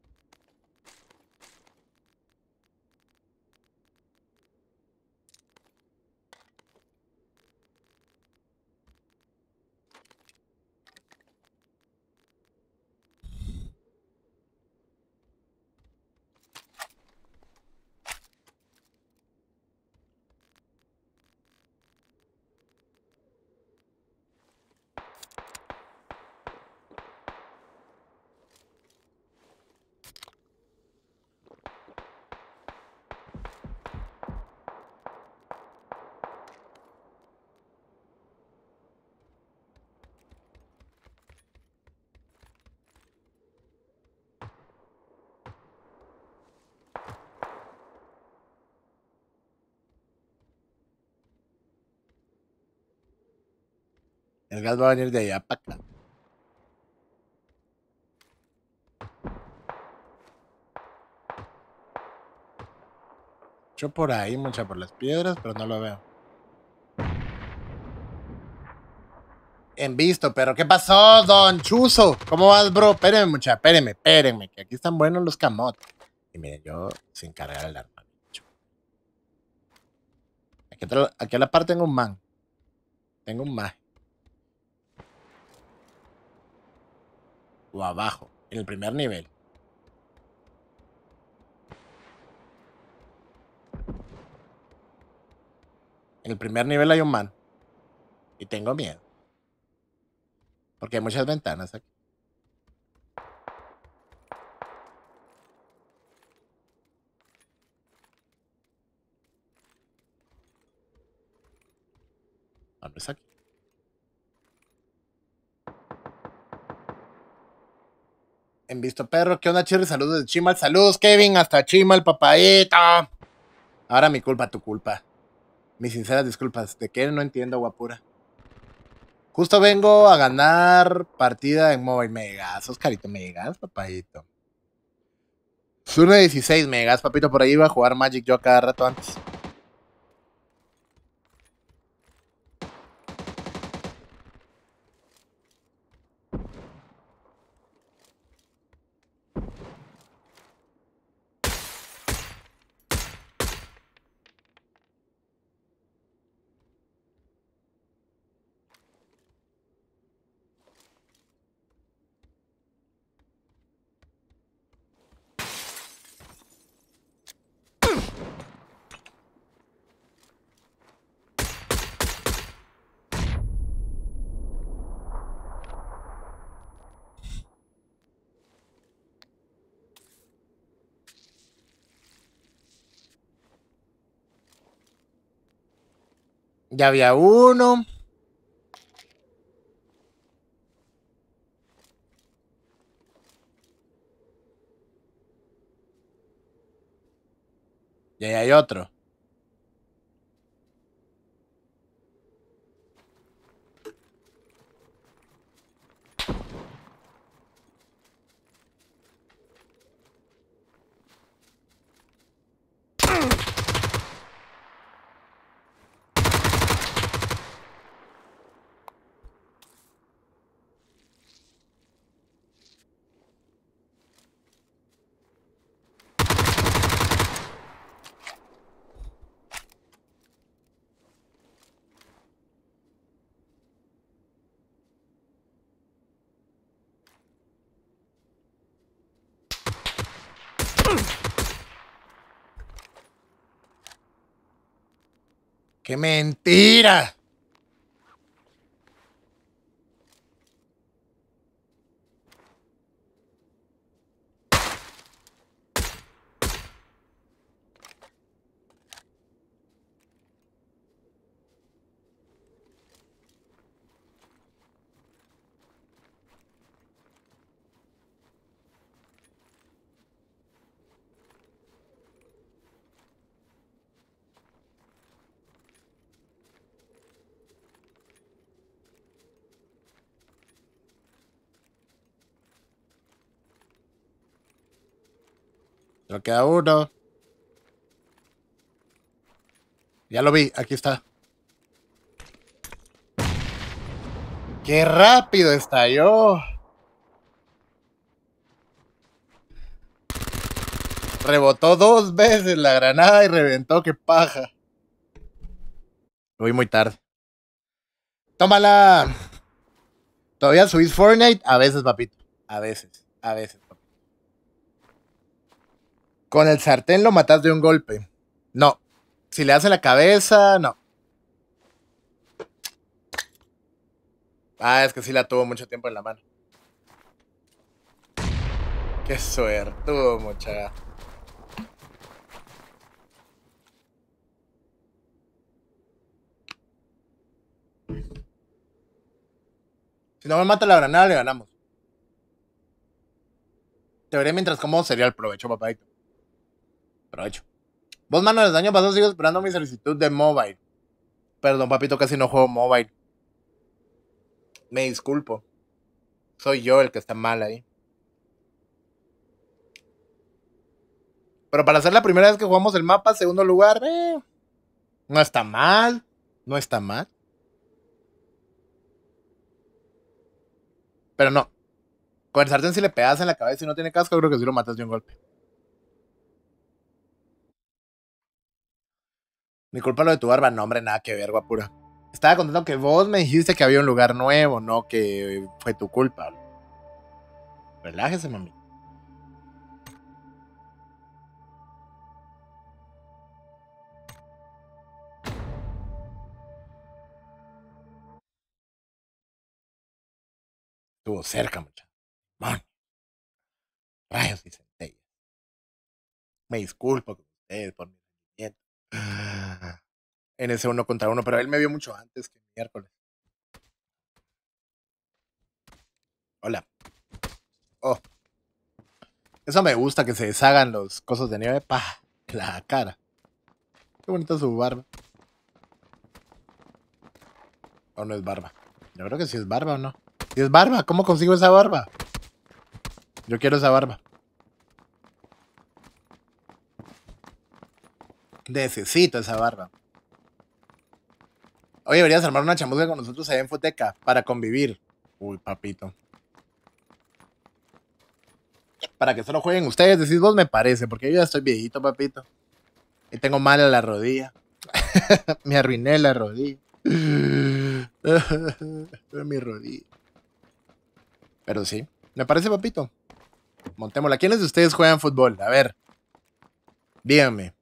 El gas va a venir de allá para acá. Yo por ahí, mucha por las piedras, pero no lo veo. En visto, pero ¿qué pasó, Don Chuzo? ¿Cómo vas, bro? Espérenme, mucha, espérenme, espérenme, que aquí están buenos los camotes. Y miren, yo sin cargar el arma. Aquí, a la parte tengo un man. Tengo un man. Abajo, en el primer nivel. En el primer nivel hay un man. Y tengo miedo. Porque hay muchas ventanas aquí. Ah, aquí. En Visto Perro. ¿Qué onda, Chirri? Saludos de Chimal. Saludos, Kevin. Hasta Chimal, papadito. Ahora mi culpa, tu culpa. Mis sinceras disculpas. ¿De qué? No entiendo, guapura. Justo vengo a ganar partida en Mobile Mega. Sos carito Megas, papadito. Es una 16 megas, papito. Por ahí iba a jugar Magic yo cada rato antes. Ya había uno. Y ahí hay otro. ¡Qué mentira! Solo queda uno. Ya lo vi, aquí está. ¡Qué rápido estalló! Rebotó dos veces la granada y reventó, qué paja. Voy muy tarde. ¡Tómala! ¿Todavía subís Fortnite? A veces, papito. A veces, a veces. Con el sartén lo matas de un golpe. No. Si le hace la cabeza, no. Ah, es que sí la tuvo mucho tiempo en la mano. Qué suertudo, mucha. Si no me mata la granada, le ganamos. Te veré mientras como sería el provecho, papadito. Provecho. Vos, mano, el año pasado sigo esperando mi solicitud de mobile. Perdón, papito, casi no juego mobile. Me disculpo. Soy yo el que está mal ahí. Pero para ser la primera vez que jugamos el mapa, segundo lugar, eh, no está mal. No está mal. Pero no. Con el sartén si le pegas en la cabeza y no tiene casco, creo que sí lo matas de un golpe. Mi culpa lo de tu barba. No, hombre, nada que ver, guapura. Estaba contando que vos me dijiste que había un lugar nuevo, no que fue tu culpa. Relájese, mami. Estuvo cerca, muchacho. Rayos y centellas. Me disculpo con ustedes por mi rendimiento. En ese uno contra uno, pero él me vio mucho antes que miércoles. Hola. Oh. Eso me gusta, que se deshagan los cosas de nieve. Pa, la cara. Qué bonita su barba. ¿O no es barba? Yo creo que sí es barba o no. Si es barba, ¿cómo consigo esa barba? Yo quiero esa barba. Necesito esa barba. Oye, deberías armar una chamusca con nosotros allá en Foteca para convivir. Uy, papito. Para que solo jueguen ustedes, decís vos, me parece, porque yo ya estoy viejito, papito. Y tengo mal a la rodilla. me arruiné la rodilla. Mi rodilla. Pero sí, me parece, papito. Montémosla. ¿Quiénes de ustedes juegan fútbol? A ver. Díganme.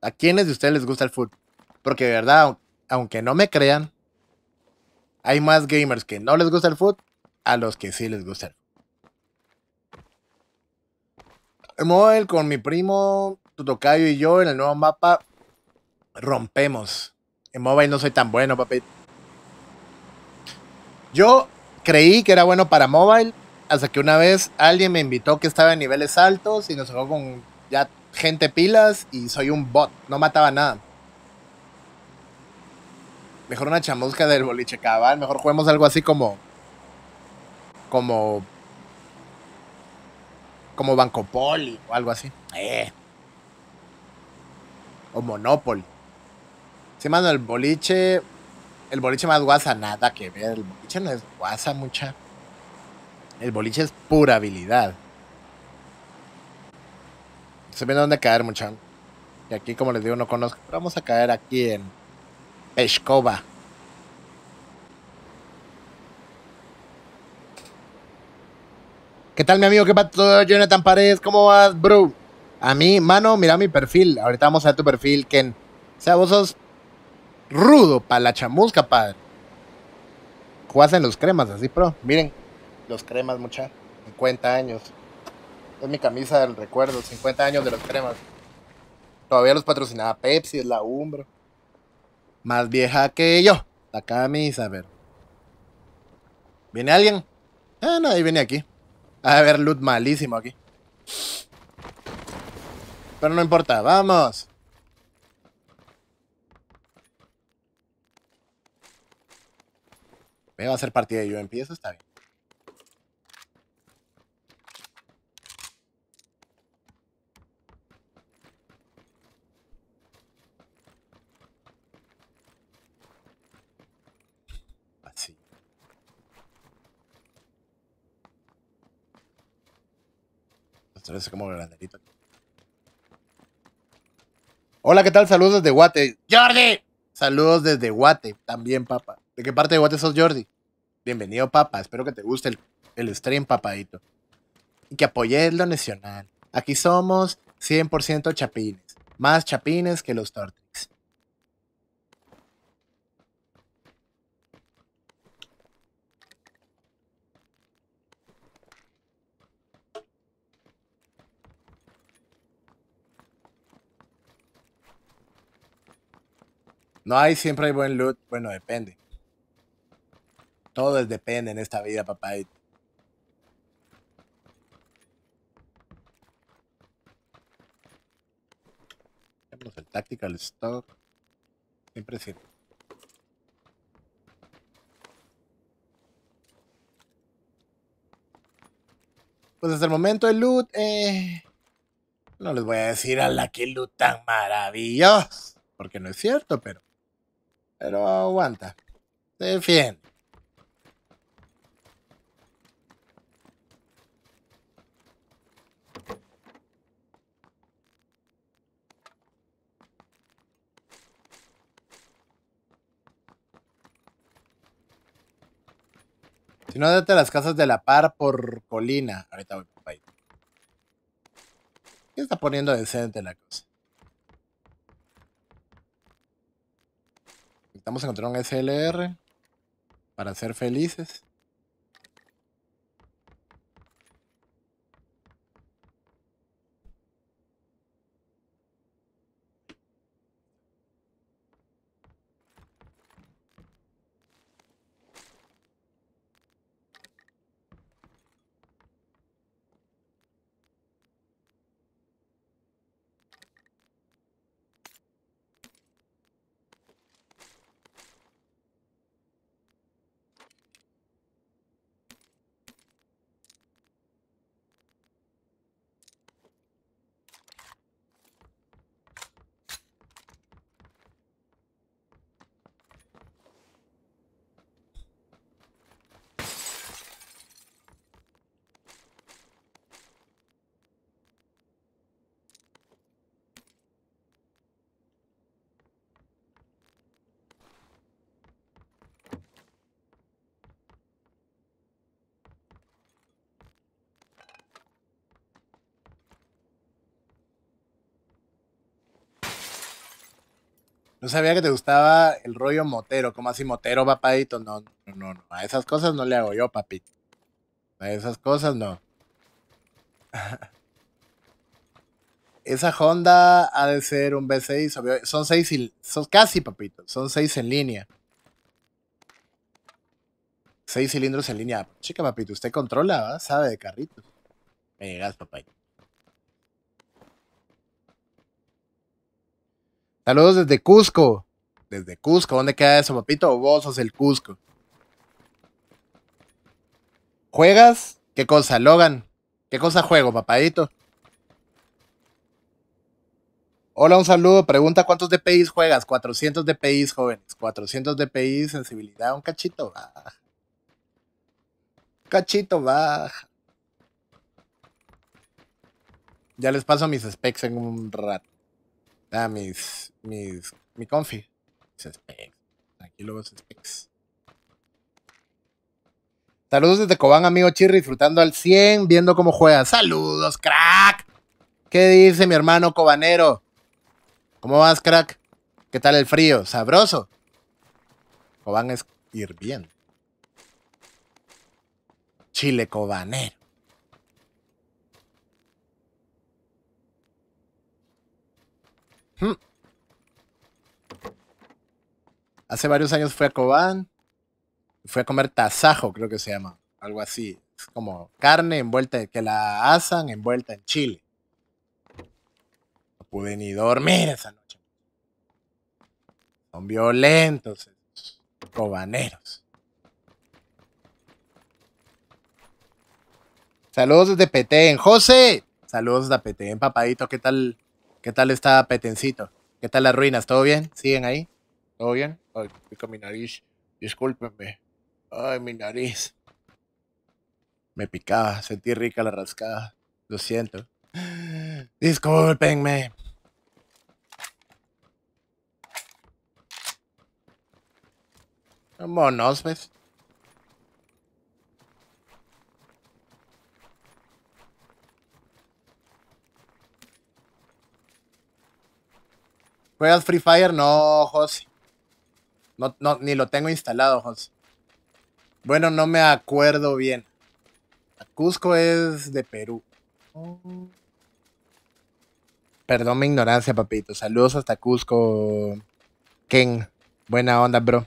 ¿A quiénes de ustedes les gusta el fútbol? Porque de verdad, aunque no me crean, hay más gamers que no les gusta el fútbol a los que sí les gusta el móvil con mi primo, Tutocayo y yo en el nuevo mapa rompemos. En mobile no soy tan bueno, papito. Yo creí que era bueno para mobile hasta que una vez alguien me invitó que estaba en niveles altos y nos jugó con ya gente pilas y soy un bot. No mataba nada. Mejor una chamusca del boliche cabal. Mejor juguemos algo así como. Como. Como Banco Poli o algo así. Eh. O Monopoly. Sí, mano, el boliche. El boliche más guasa, nada que ver. El boliche no es guasa, mucha. El boliche es pura habilidad. Se viendo dónde caer, mucha. Y aquí, como les digo, no conozco. Pero vamos a caer aquí en Peshkova. ¿Qué tal, mi amigo? ¿Qué pasó, Jonathan Paredes? ¿Cómo vas, bro? A mí, mano, mira mi perfil. Ahorita vamos a ver tu perfil, Ken. O sea, vos sos rudo para la chamusca, padre. Jugás en los cremas, así, pro. Miren, los cremas, mucha. 50 años. Es mi camisa del recuerdo, 50 años de los cremas. Todavía los patrocinaba Pepsi, es la Umbro. Más vieja que yo. La camisa, a ver. ¿Viene alguien? Ah, nadie viene aquí. A ver, loot malísimo aquí. Pero no importa, vamos. Me va a hacer partida de yo empiezo, está bien. Así. Como. Hola, ¿qué tal? Saludos desde Guate. ¡Jordi! Saludos desde Guate, también, papá. ¿De qué parte de Guate sos, Jordi? Bienvenido, papá. Espero que te guste el, el stream, papadito. Y que apoyes lo nacional. Aquí somos 100% chapines. Más chapines que los Tortrix. No hay, siempre hay buen loot. Bueno, depende. Todo es depende en esta vida, papá. Tenemos el Tactical Stock. Siempre sirve. Pues hasta el momento el loot, eh, no les voy a decir a la que loot tan maravilloso, porque no es cierto, pero, pero aguanta, se defiende. Si no, date las casas de la par por colina. Ahorita voy por ahí. ¿Qué está poniendo decente la cosa? Necesitamos encontrar un SLR para ser felices. No sabía que te gustaba el rollo motero. ¿Cómo así motero, papadito? No, no, no, no. A esas cosas no le hago yo, papito. A esas cosas no. Esa Honda ha de ser un V6. Son seis y, son casi, papito. Son seis en línea. Seis cilindros en línea. Chica, papito, usted controla, sabe de carritos. Me llegas, papito. Saludos desde Cusco. Desde Cusco. ¿Dónde queda eso, papito? Vos sos el Cusco. ¿Juegas? ¿Qué cosa, Logan? ¿Qué cosa juego, papadito? Hola, un saludo. Pregunta cuántos DPI juegas. 400 DPI, jóvenes. 400 DPI, sensibilidad, un cachito baja. Cachito baja. Ya les paso mis specs en un rato. Ah, mis, mis, mi confi. Mis specs. Aquí luego specs. Saludos desde Cobán, amigo Chirri, disfrutando al 100, viendo cómo juega. Saludos, crack. ¿Qué dice mi hermano cobanero? ¿Cómo vas, crack? ¿Qué tal el frío? ¿Sabroso? Cobán es hirviendo. Chile cobanero. Hmm. Hace varios años fui a Cobán. Fui a comer tasajo, creo que se llama. Algo así. Es como carne envuelta, que la asan envuelta en chile. No pude ni dormir esa noche. Son violentos cobaneros. Saludos desde Petén. José. Saludos desde Petén, papadito. ¿Qué tal ¿Qué tal está Petencito? ¿Qué tal las ruinas? ¿Todo bien? ¿Siguen ahí? ¿Todo bien? Ay, pica mi nariz. Discúlpenme. Ay, mi nariz. Me picaba, sentí rica la rascada. Lo siento. Discúlpenme. Vámonos, ¿ves? ¿Juegas Free Fire? No, José. No, no, ni lo tengo instalado, José. Bueno, no me acuerdo bien. Cusco es de Perú. Perdón mi ignorancia, papito. Saludos hasta Cusco. Ken. Buena onda, bro.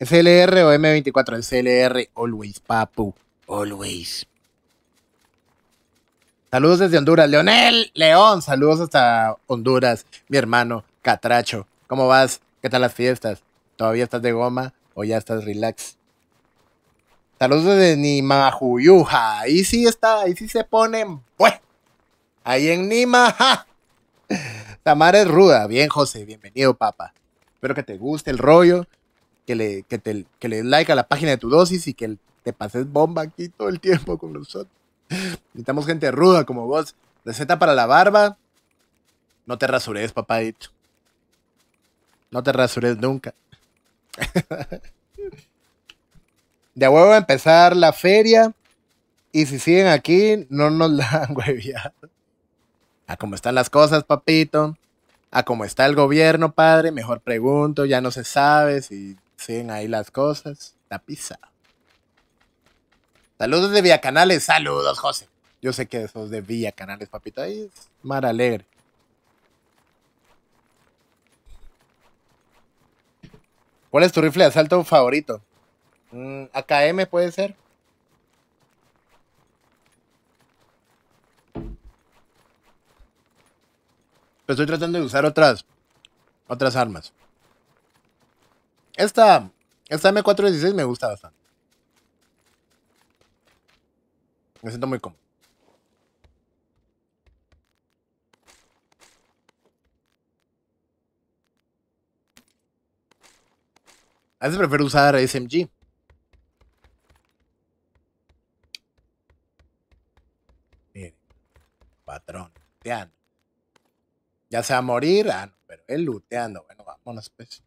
¿SLR o M24? SLR, always, papu. Always. Saludos desde Honduras. Leonel León, saludos hasta Honduras, mi hermano. Catracho, ¿cómo vas? ¿Qué tal las fiestas? ¿Todavía estás de goma o ya estás relax? Saludos desde Nimajuyuja. Ahí sí está, ahí sí se ponen. Pues, ahí en Nima. ¡ja! Tamar es ruda. Bien, José, bienvenido, papá. Espero que te guste el rollo, que le, que te, que le like a la página de tu dosis y que te pases bomba aquí todo el tiempo con nosotros. Necesitamos gente ruda como vos. Receta para la barba. No te rasures, papadito. No te rasures nunca. De huevo a empezar la feria. Y si siguen aquí, no nos la han hueviado. A cómo están las cosas, papito. A cómo está el gobierno, padre. Mejor pregunto. Ya no se sabe si siguen ahí las cosas. La pizza. Saludos de Villa Canales. Saludos, José. Yo sé que sos de Villa Canales, papito. Ahí es mar alegre. ¿Cuál es tu rifle de asalto favorito? Mm, AKM puede ser. Pero estoy tratando de usar otras otras armas. Esta esta M416 me gusta bastante. Me siento muy cómodo. A veces prefiero usar SMG. Mire, patrón, luteando. Ya se va a morir, ah, no, pero él luteando. Bueno, vámonos, pues.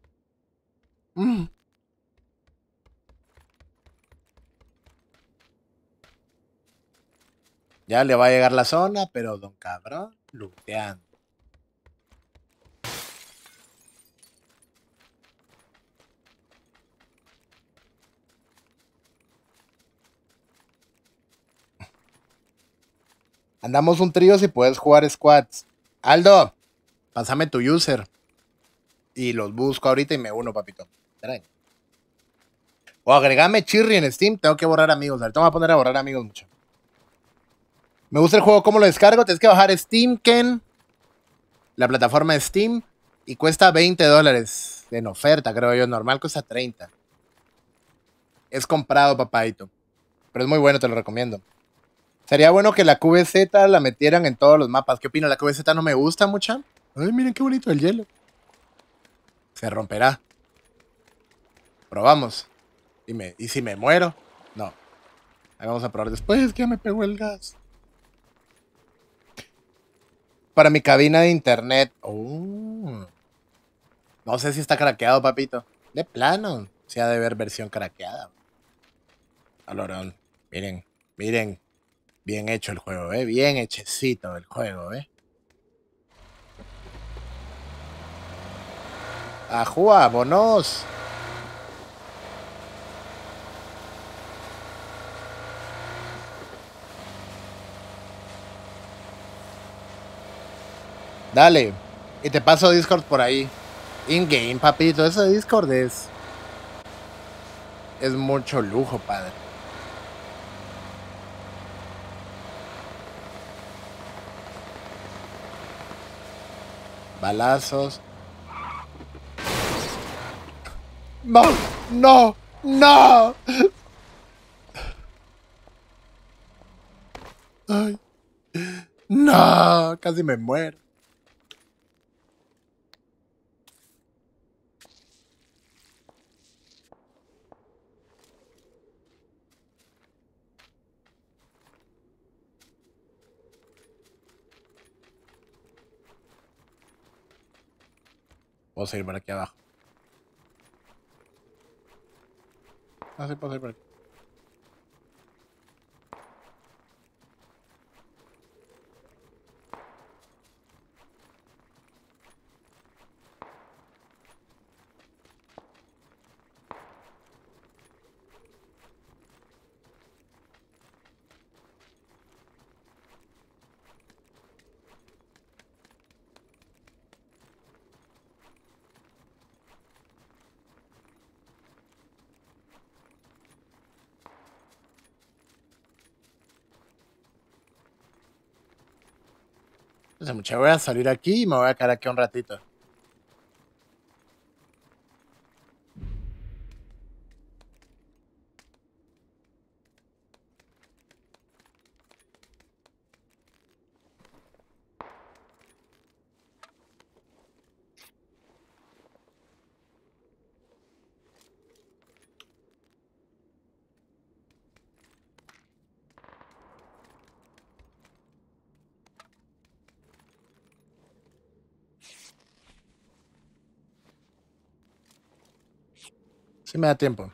Mm. Ya le va a llegar la zona, pero don cabrón, luteando. Andamos un trío si puedes jugar squads. Aldo, pásame tu user. Y los busco ahorita y me uno, papito. O agregame Chirri en Steam. Tengo que borrar amigos. Ahorita voy a poner a borrar amigos mucho. Me gusta el juego, ¿cómo lo descargo? Tienes que bajar Steam, Ken. La plataforma Steam. Y cuesta 20 dólares. En oferta, creo yo. Normal cuesta 30. Es comprado, papadito. Pero es muy bueno, te lo recomiendo. Sería bueno que la QVZ la metieran en todos los mapas. ¿Qué opina? La QVZ no me gusta mucho. Ay, miren qué bonito el hielo. Se romperá. Probamos. Y, me, y si me muero, no. Ahí vamos a probar después que ya me pegó el gas. Para mi cabina de internet. Oh. No sé si está craqueado, papito. De plano. Si ha de ver versión craqueada. Alorón. Miren, miren. Bien hecho el juego, ¿eh? Bien hechecito el juego, ¿eh? Ajua, bonos. Dale. Y te paso Discord por ahí. In-game, papito. Eso de Discord es. Es mucho lujo, padre. Balazos. No, no, no. Ay. No, casi me muero. Puedo seguir por aquí abajo. Ah, sí, puedo seguir por aquí. Voy a salir aquí y me voy a quedar aquí un ratito. Sí me da tiempo.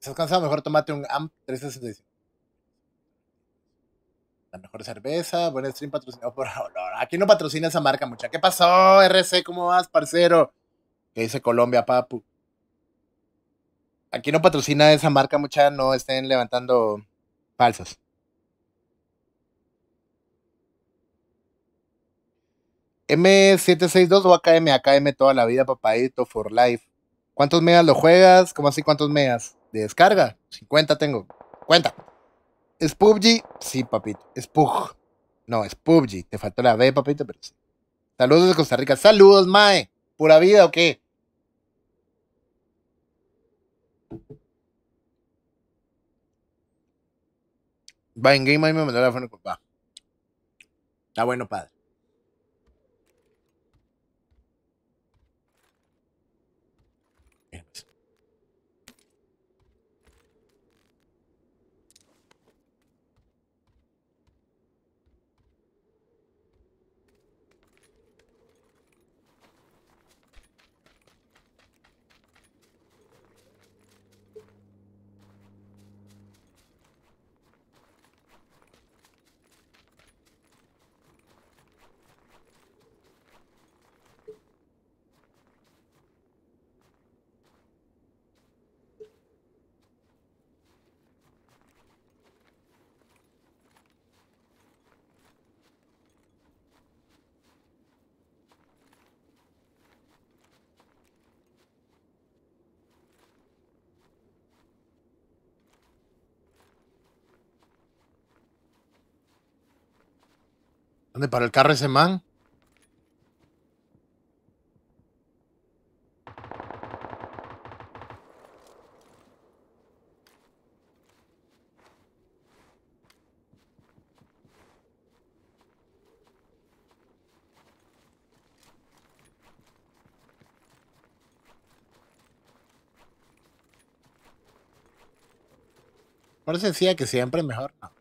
¿Estás cansado? Mejor tomate un AMP 365. La mejor cerveza, buen stream patrocinado por Olor. Aquí no patrocina esa marca, mucha. ¿Qué pasó, RC? ¿Cómo vas, parcero? ¿Qué dice Colombia, papu? Aquí no patrocina esa marca, mucha. No estén levantando falsas. M762 o AKM, AKM toda la vida, papadito, for life. ¿Cuántos megas lo juegas? ¿Cómo así cuántos megas? De descarga. 50 tengo. Cuenta. ¿Es PUBG? Sí, papito. Es PUG. No, es PUBG. Te faltó la B, papito, pero sí. Saludos de Costa Rica. Saludos, Mae. ¿Pura vida o qué? Va en game ahí me mandó la foto. Va. Está bueno, padre. Bien, pues. ¿Dónde paró el carro ese man? Decía que siempre mejor. No.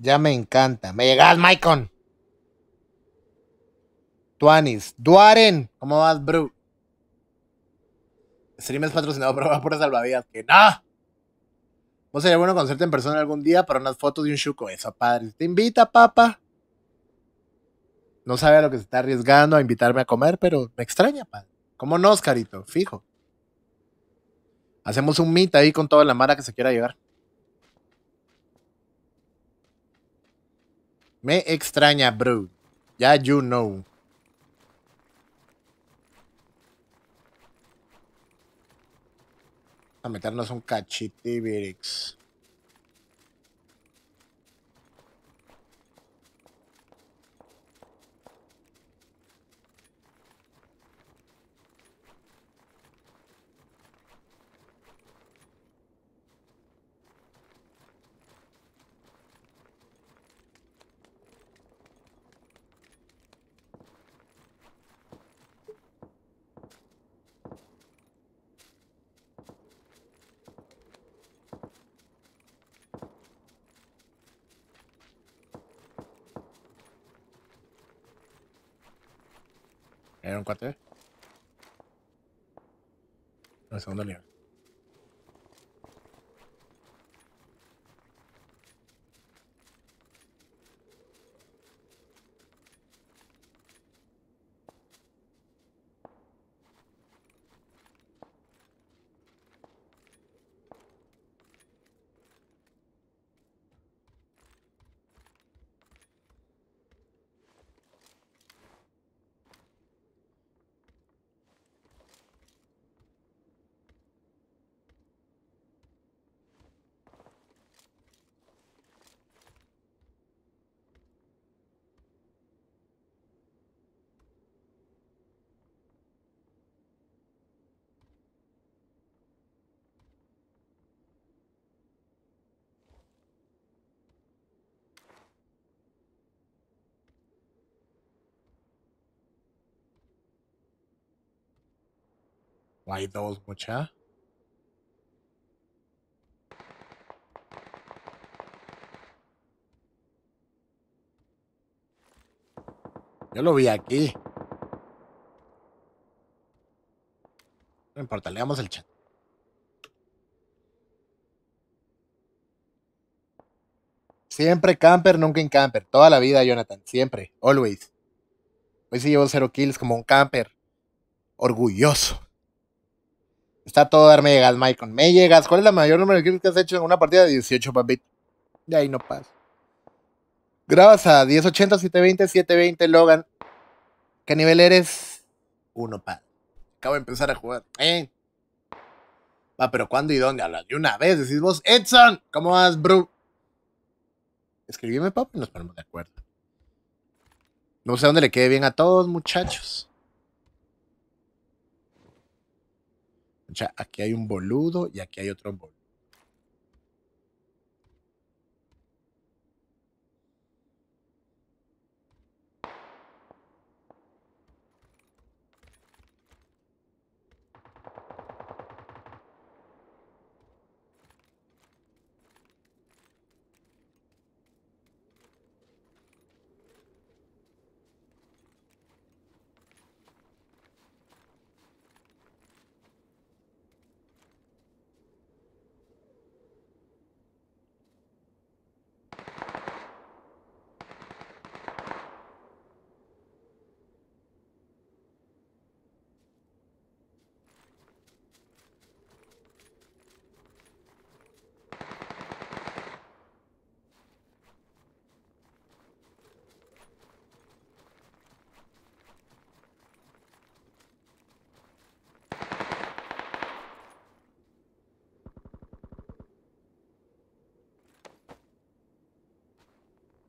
Ya me encanta. Me llegas, Maicon. Tuanis. Duaren. ¿Cómo vas, bro? Stream es patrocinado por por salvavidas. Que no. No sería bueno conocerte en persona algún día para unas fotos de un chuco. Eso, padre. Te invita, papá. No sabe a lo que se está arriesgando a invitarme a comer, pero me extraña, padre. ¿Cómo no, Oscarito? Fijo. Hacemos un meet ahí con toda la mara que se quiera llevar. Me extraña, bro. Ya you know. A meternos un cachitibirix. Era un cuate. En el segundo nivel. Hay dos, mucha. Yo lo vi aquí. No importa, leamos el chat. Siempre camper, nunca en camper. Toda la vida, Jonathan. Siempre. Always. Hoy sí llevo cero kills como un camper. Orgulloso. Está todo darme llegas, Maicon. Me llegas. ¿Cuál es la mayor número de kills que has hecho en una partida de 18, papito? De ahí no pasa. Grabas a 1080, 720, 720, Logan. ¿Qué nivel eres? Uno, pa. Acabo de empezar a jugar. Eh. Va, pero ¿cuándo y dónde? Hablas de una vez. Decís vos, Edson, ¿cómo vas, bro? Escribime, papi, y nos ponemos de acuerdo. No sé dónde le quede bien a todos, muchachos. Aquí hay un boludo y aquí hay otro boludo.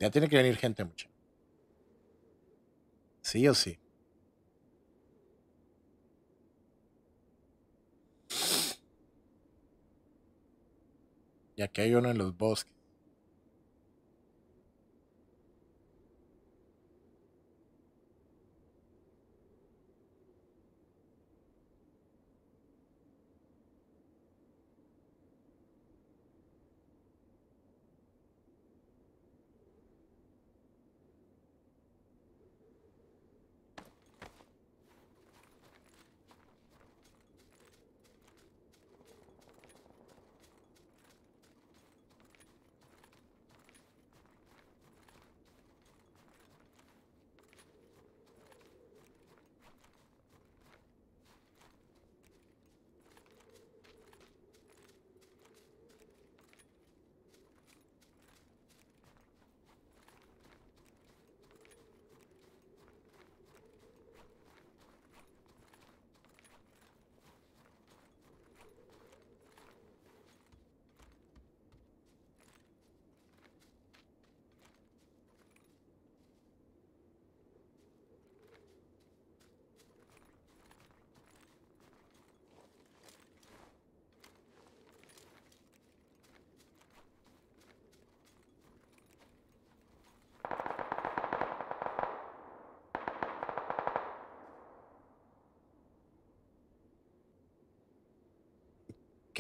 Ya tiene que venir gente mucho. Sí o sí. Y aquí hay uno en los bosques.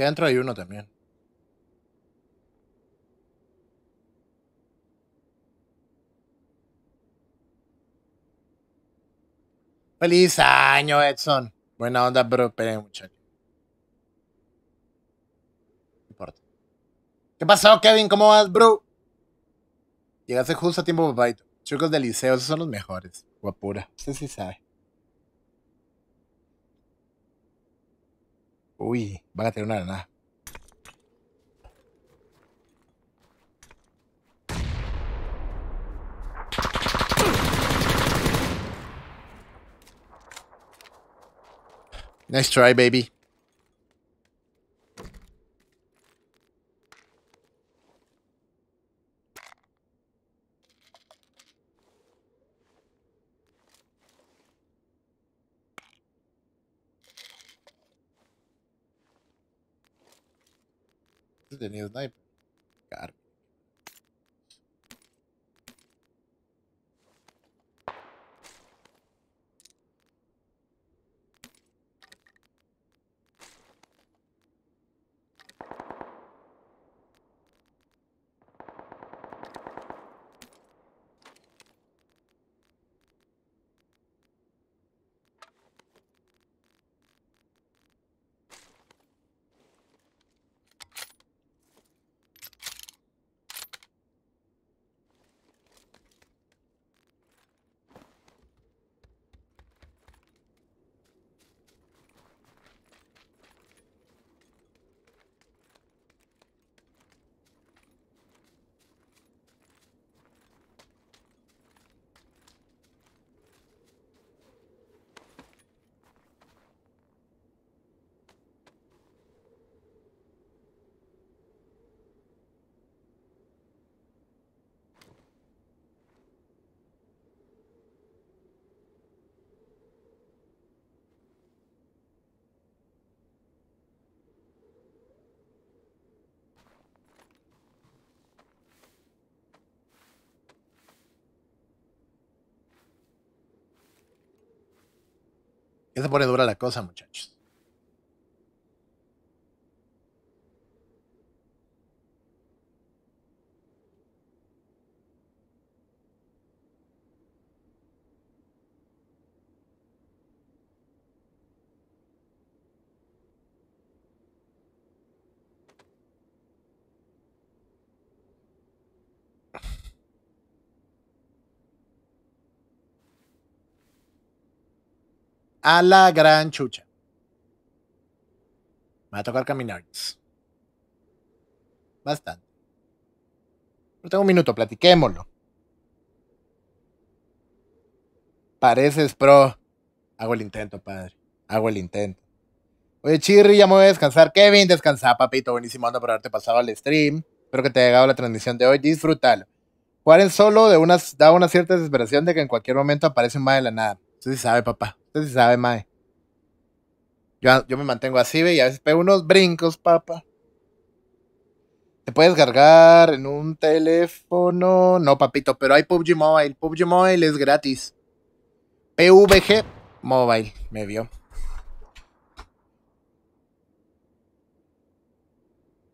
Que dentro hay uno también. Feliz año, Edson. Buena onda, bro. Esperen, muchachos. No importa. ¿Qué pasó, Kevin? ¿Cómo vas, bro? Llegaste justo a tiempo, papá. Chicos del liceo, esos son los mejores. Guapura. Usted sí sabe. Uy, van a tener una granada. Nice try, baby. Tenía sniper. Car Ya se pone dura la cosa, muchachos. A la gran chucha. Me va a tocar caminar. Bastante. Pero tengo un minuto, platiquémoslo. Pareces pro. Hago el intento, padre. Hago el intento. Oye, Chirri, ya me voy a descansar. Kevin, descansa, papito. Buenísimo ando por haberte pasado al stream. Espero que te haya llegado la transmisión de hoy. Disfrútalo. Jugar en solo de unas, da una cierta desesperación de que en cualquier momento aparece un mae de la nada. Usted sí sabe, papá. Usted sí sabe, mae. Yo, yo me mantengo así, ve, y a veces pego unos brincos, papá. ¿Te puedes cargar en un teléfono? No, papito, pero hay PUBG Mobile. PUBG Mobile es gratis. PVG Mobile, me vio.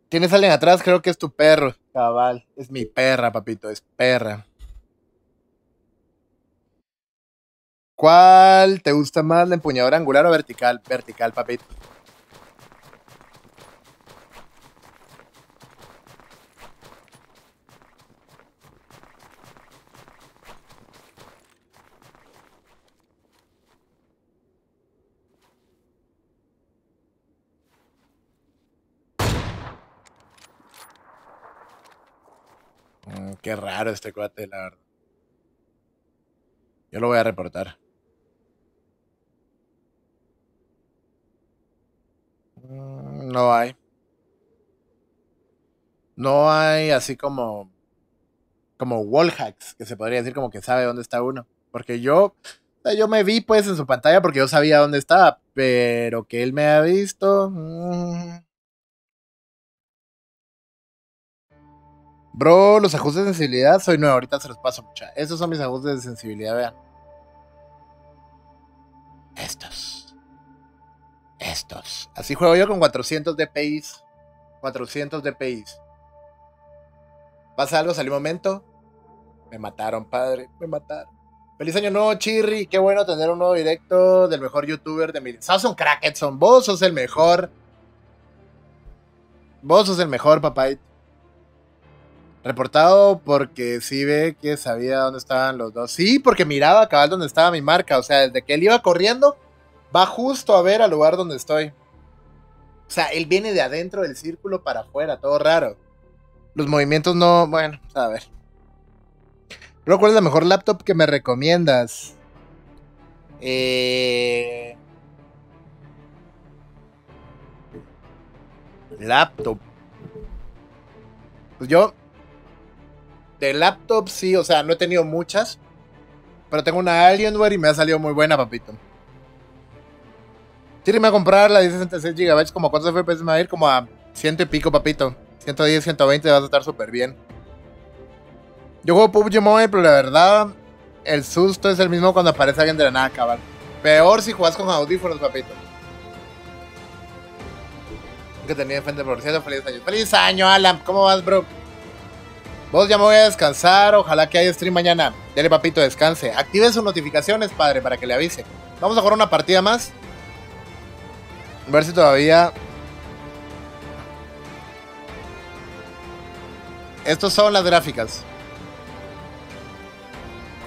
¿Tienes alguien atrás? Creo que es tu perro. Cabal, es mi perra, papito, es perra. ¿Cuál te gusta más, la empuñadora angular o vertical? Vertical, papito. Mm, qué raro este cuate, la verdad. Yo lo voy a reportar. No hay. No hay así como como wall hacks, que se podría decir como que sabe dónde está uno. Porque yo, yo me vi pues en su pantalla porque yo sabía dónde estaba, pero que él me ha visto. Mm. Bro, los ajustes de sensibilidad soy nuevo, ahorita se los paso mucha. Esos son mis ajustes de sensibilidad, vean. Estos. Estos. Así juego yo con 400 DPI. 400 DPI. ¿Pasa algo? ¿Salió un momento? Me mataron, padre. Me mataron. Feliz año nuevo, Chirri. Qué bueno tener un nuevo directo del mejor youtuber de mi. Sos un crack. Vos sos el mejor. Vos sos el mejor, papá. Reportado porque sí ve que sabía dónde estaban los dos. Sí, porque miraba cabal donde estaba mi marca. O sea, desde que él iba corriendo, va justo a ver al lugar donde estoy. O sea, él viene de adentro del círculo para afuera, todo raro. Los movimientos no. Bueno, a ver. ¿cuál es la mejor laptop que me recomiendas? Eh... Laptop. Pues yo de laptop sí, o sea, no he tenido muchas. Pero tengo una Alienware y me ha salido muy buena, papito. Tíreme a comprar la 1066 GB, como cuántos FPS me va a ir, como a ciento y pico, papito. 110, 120, vas a estar súper bien. Yo juego PUBG Mobile, pero la verdad, el susto es el mismo cuando aparece alguien de la nada, cabal. Peor si juegas con audífonos, papito. Que tenía frente por cierto, feliz año. ¡Feliz año, Alan! ¿Cómo vas, bro? Vos ya me voy a descansar, ojalá que haya stream mañana. Dele papito, descanse. Active sus notificaciones, padre, para que le avise. Vamos a jugar una partida más. Ver si todavía... Estos son las gráficas.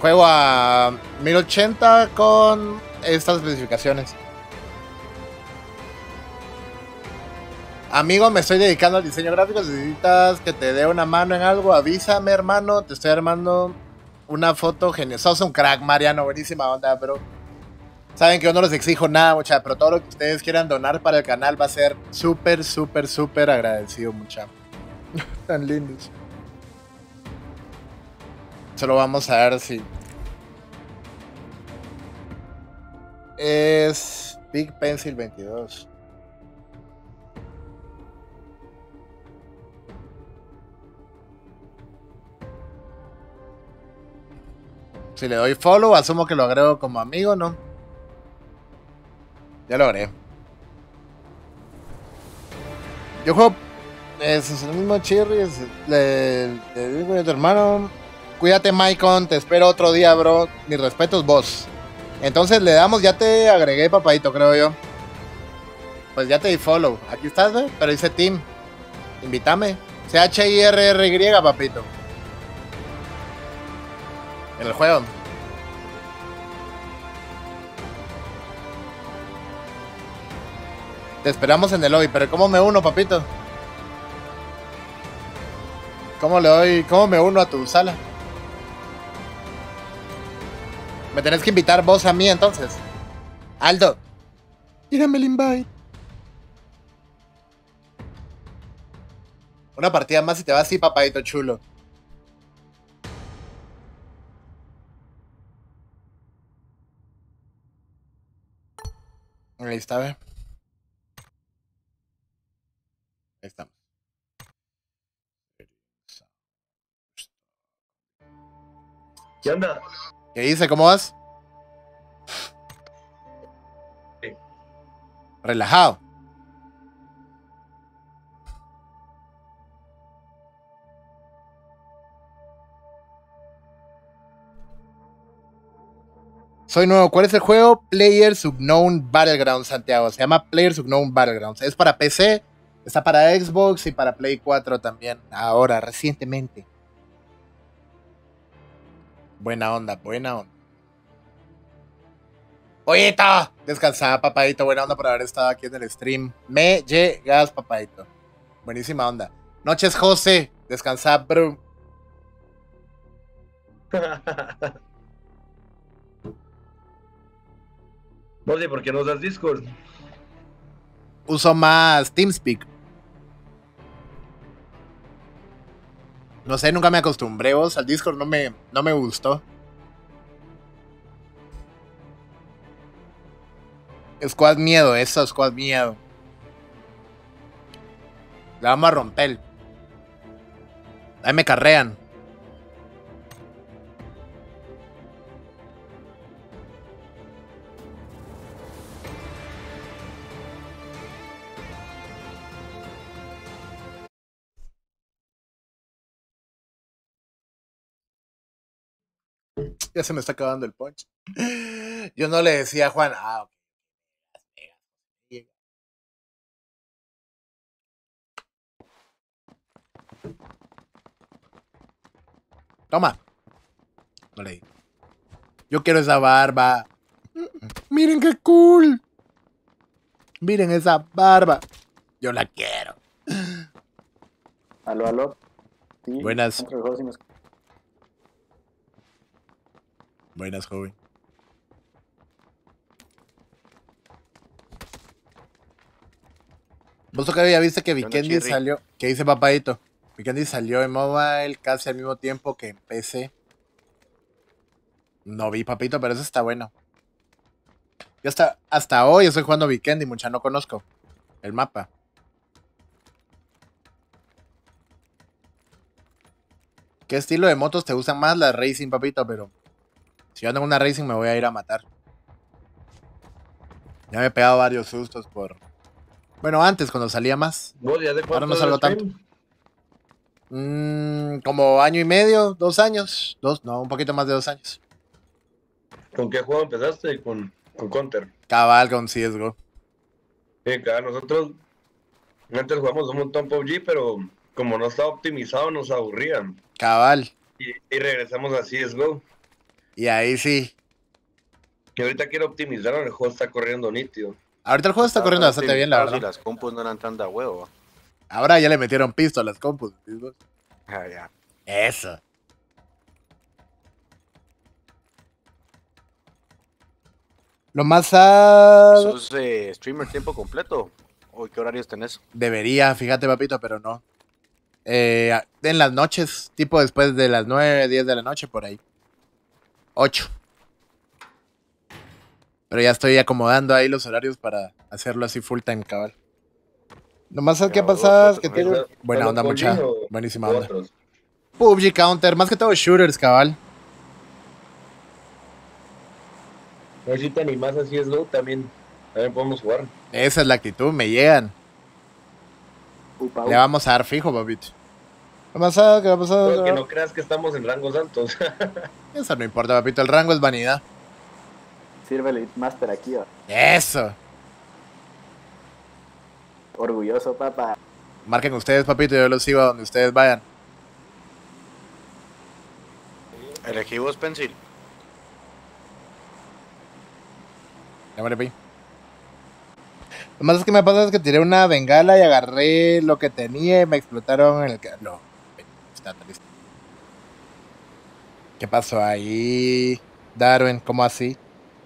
Juego a 1080 con estas especificaciones. Amigo, me estoy dedicando al diseño gráfico. Necesitas que te dé una mano en algo. Avísame, hermano. Te estoy armando una foto genial. Sos un crack, Mariano. Buenísima onda, bro. Saben que yo no les exijo nada, mucha, pero todo lo que ustedes quieran donar para el canal va a ser súper, súper, súper agradecido, mucha. Tan lindos. Solo vamos a ver si. Es Big Pencil 22. Si le doy follow, asumo que lo agrego como amigo, ¿no? Ya lo haré. Yo juego. Es, el mismo Chirri. Es el, el, de tu hermano. Cuídate, Maicon. Te espero otro día, bro. Mis respetos, vos. Entonces le damos. Ya te agregué, papadito, creo yo. Pues ya te di follow. Aquí estás, ¿eh? Pero dice team. Invítame. C-H-I-R-R-Y, papito. En el juego. Te esperamos en el lobby, pero ¿cómo me uno, papito? ¿Cómo le doy? ¿Cómo me uno a tu sala? Me tenés que invitar vos a mí entonces. Aldo. Tírame el invite. Una partida más y te vas así, papadito chulo. Ahí está, ve. Ahí estamos. ¿Qué onda? ¿Qué dice? ¿Cómo vas? Sí. Relajado. Soy nuevo. ¿Cuál es el juego? Players Unknown Battlegrounds, Santiago. Se llama Players Unknown Battlegrounds. Es para PC, está para Xbox y para Play 4 también. Ahora, recientemente. Buena onda, buena onda. Pollito, descansada, papadito. Buena onda por haber estado aquí en el stream. Me llegas, papadito. Buenísima onda. Noches, José. Descansada, bro. Oye, ¿por qué no das Discord? Uso más TeamSpeak. No sé, nunca me acostumbré vos. Al Discord no me, no me gustó. Squad miedo, eso, squad miedo. La vamos a romper. Ahí me carrean. Ya se me está acabando el punch. Yo no le decía a Juan, ah, ok. Toma. No le di. Yo quiero esa barba. Miren qué cool. Miren esa barba. Yo la quiero. Aló, aló. Sí, Buenas. entro al juego si me escu- Buenas, joven. ¿Vos que ya viste que Vikendi salió? ¿Qué dice papadito? Vikendi salió en mobile casi al mismo tiempo que en PC. No vi, papito, pero eso está bueno. Yo hasta, hasta hoy estoy jugando Vikendi, mucha no conozco el mapa. ¿Qué estilo de motos te gustan más? Las racing, papito, pero si yo ando en una racing me voy a ir a matar. Ya me he pegado varios sustos por... Bueno, antes, cuando salía más. ¿Vos ya de Ahora no salgo stream? Mm, como año y medio, dos años. Dos, no, un poquito más de dos años. ¿Con qué juego empezaste? Con, con Counter. Cabal con CSGO. Sí, cada nosotros antes jugamos un montón PUBG, pero como no estaba optimizado nos aburrían. Cabal. Y, y regresamos a CSGO. Y ahí sí. Que ahorita quiero optimizar, el juego está corriendo nítido. Ahorita el juego está corriendo bastante bien, la optimizado verdad. Si las compus no eran tan de huevo. Ahora ya le metieron pisto a las compus. Ah, ya. Eso. Lo más sad... ¿Sos eh, streamer tiempo completo? ¿O qué horarios tenés? Debería, fíjate, papito, pero no. Eh, en las noches, tipo después de las 9, 10 de la noche, por ahí. 8. Pero ya estoy acomodando ahí los horarios para hacerlo así full time, cabal. Nomás sabes qué pasa, que tengo... ¿Estás- Buena onda, mucha. Buenísima onda. PUBG Counter, más que todo shooters, cabal. A ver si te animas a CSGO también. También podemos jugar. Esa es la actitud, me llegan. Upa, Le vamos a dar fijo, papito. ¿Qué ha pasado? ¿Qué ha pasado? Pero que no creas que estamos en rangos altos. Eso no importa, papito. El rango es vanidad. Sirve el Master aquí, oh. Eso. orgulloso, papá. Marquen ustedes, papito, yo los sigo a donde ustedes vayan. Elegí vos, Pencil. Llámale, pi. Lo más es que me pasa es que tiré una bengala y agarré lo que tenía y me explotaron en el... No, ¿Qué pasó ahí, Darwin? ¿Cómo así?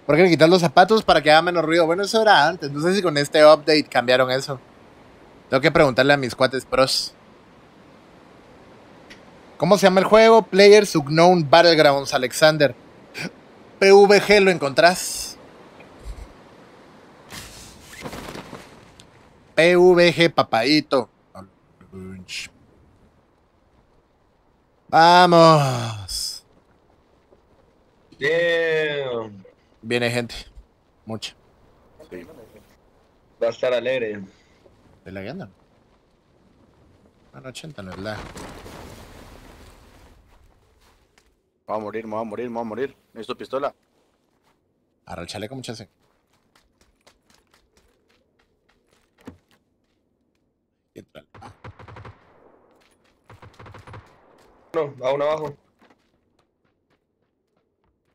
¿Por qué le quitas los zapatos para que haga menos ruido? Bueno, eso era antes. No sé si con este update cambiaron eso. Tengo que preguntarle a mis cuates pros. ¿Cómo se llama el juego? Players Unknown Battlegrounds, Alexander. PVG, ¿lo encontrás? PVG, papadito. Vamos. Damn. Viene gente. Mucha. Sí. Va a estar alegre. ¿De la gana? Bueno, 80 no es la. Me voy a morir, me voy a morir, me voy a morir. Necesito pistola. Arra el chaleco, muchas gracias. Entra. No, aún abajo.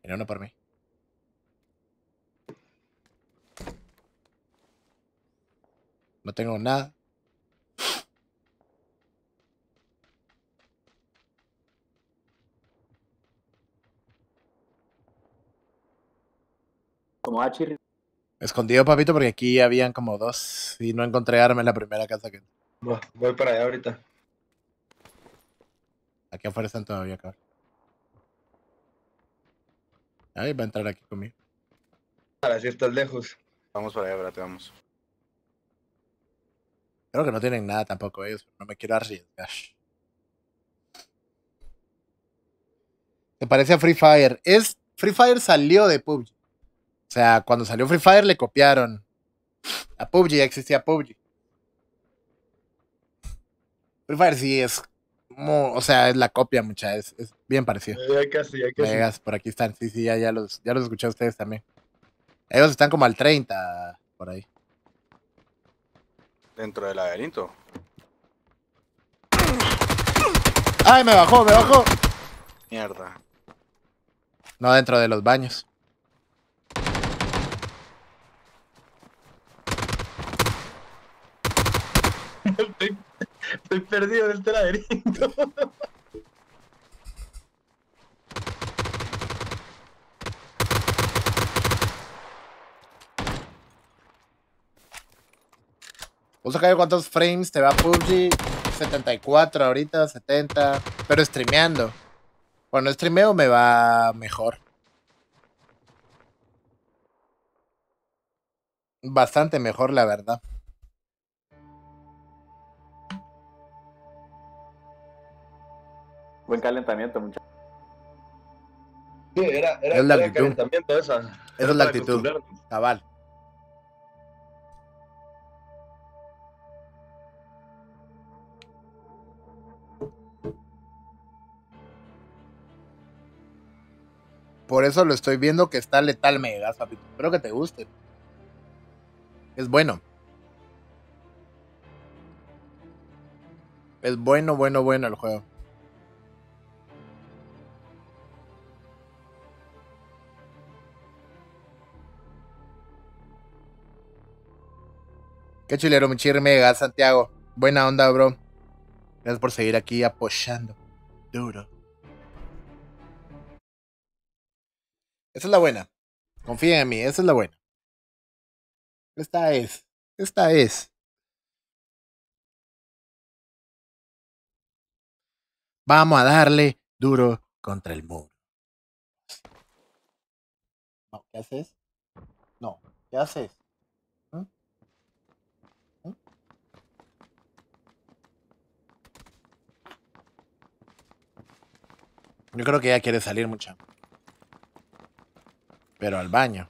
Viene uno por mí. No tengo nada. Como Chirri. Escondido, papito, porque aquí habían como dos. Y no encontré arma en la primera casa que. Voy para allá ahorita. Aquí afuera están todavía, cabrón. Ahí va a entrar aquí conmigo. Ahora sí estás lejos. Vamos para allá, espérate, vamos. Creo que no tienen nada tampoco ellos. No me quiero arriesgar. ¿Te parece a Free Fire? Es, Free Fire salió de PUBG. O sea, cuando salió Free Fire le copiaron. A PUBG ya existía PUBG. Free Fire sí es. Como- o sea, es la copia, mucha. Es, es bien parecido. Ya casi, ya casi. Megas, por aquí están. Sí, sí, ya, ya, los, ya los escuché a ustedes también. Ellos están como al 30 por ahí. Dentro del laberinto. ¡Ay, me bajó, me bajó! Mierda. No, dentro de los baños. Estoy, perdido en este laberinto. Vamos a ver cuántos frames te va PUBG. 74 ahorita, 70. Pero streameando. Cuando streameo me va mejor. Bastante mejor, la verdad. Buen calentamiento, muchachos. Sí, era, era, Es la era actitud. calentamiento esa. Esa Era es la actitud. Cabal. Por eso lo estoy viendo que está letal megas, papito. Espero que te guste. Es bueno. Es bueno, bueno, bueno el juego. Qué chilero, mi chir mega, Santiago. Buena onda, bro. Gracias por seguir aquí apoyando. Duro. Esa es la buena. Confíen en mí, esa es la buena. Esta es. Esta es. Vamos a darle duro contra el muro. No, ¿qué haces? No, ¿qué haces? Yo creo que ella quiere salir mucha. Pero al baño.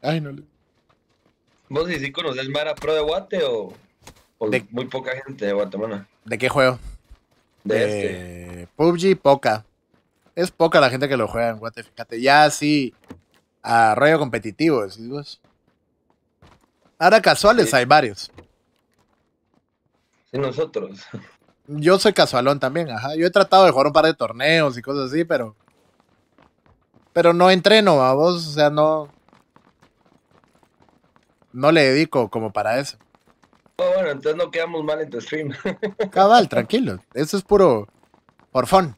Ay, no le... ¿Vos si sí conoces Mara Pro de Guate o, muy poca gente de Guatemala? ¿De qué juego? De, este. PUBG, poca. Es poca la gente que lo juega en Guate, fíjate. Ya así a rollo competitivo, decís vos. Ahora casuales hay varios. Nosotros. Yo soy casualón también, ajá. Yo he tratado de jugar un par de torneos y cosas así, pero. Pero no entreno, a vos, o sea, no. No le dedico como para eso. Oh, bueno, entonces no quedamos mal en tu stream. Cabal, tranquilo. Eso es puro. Por fun.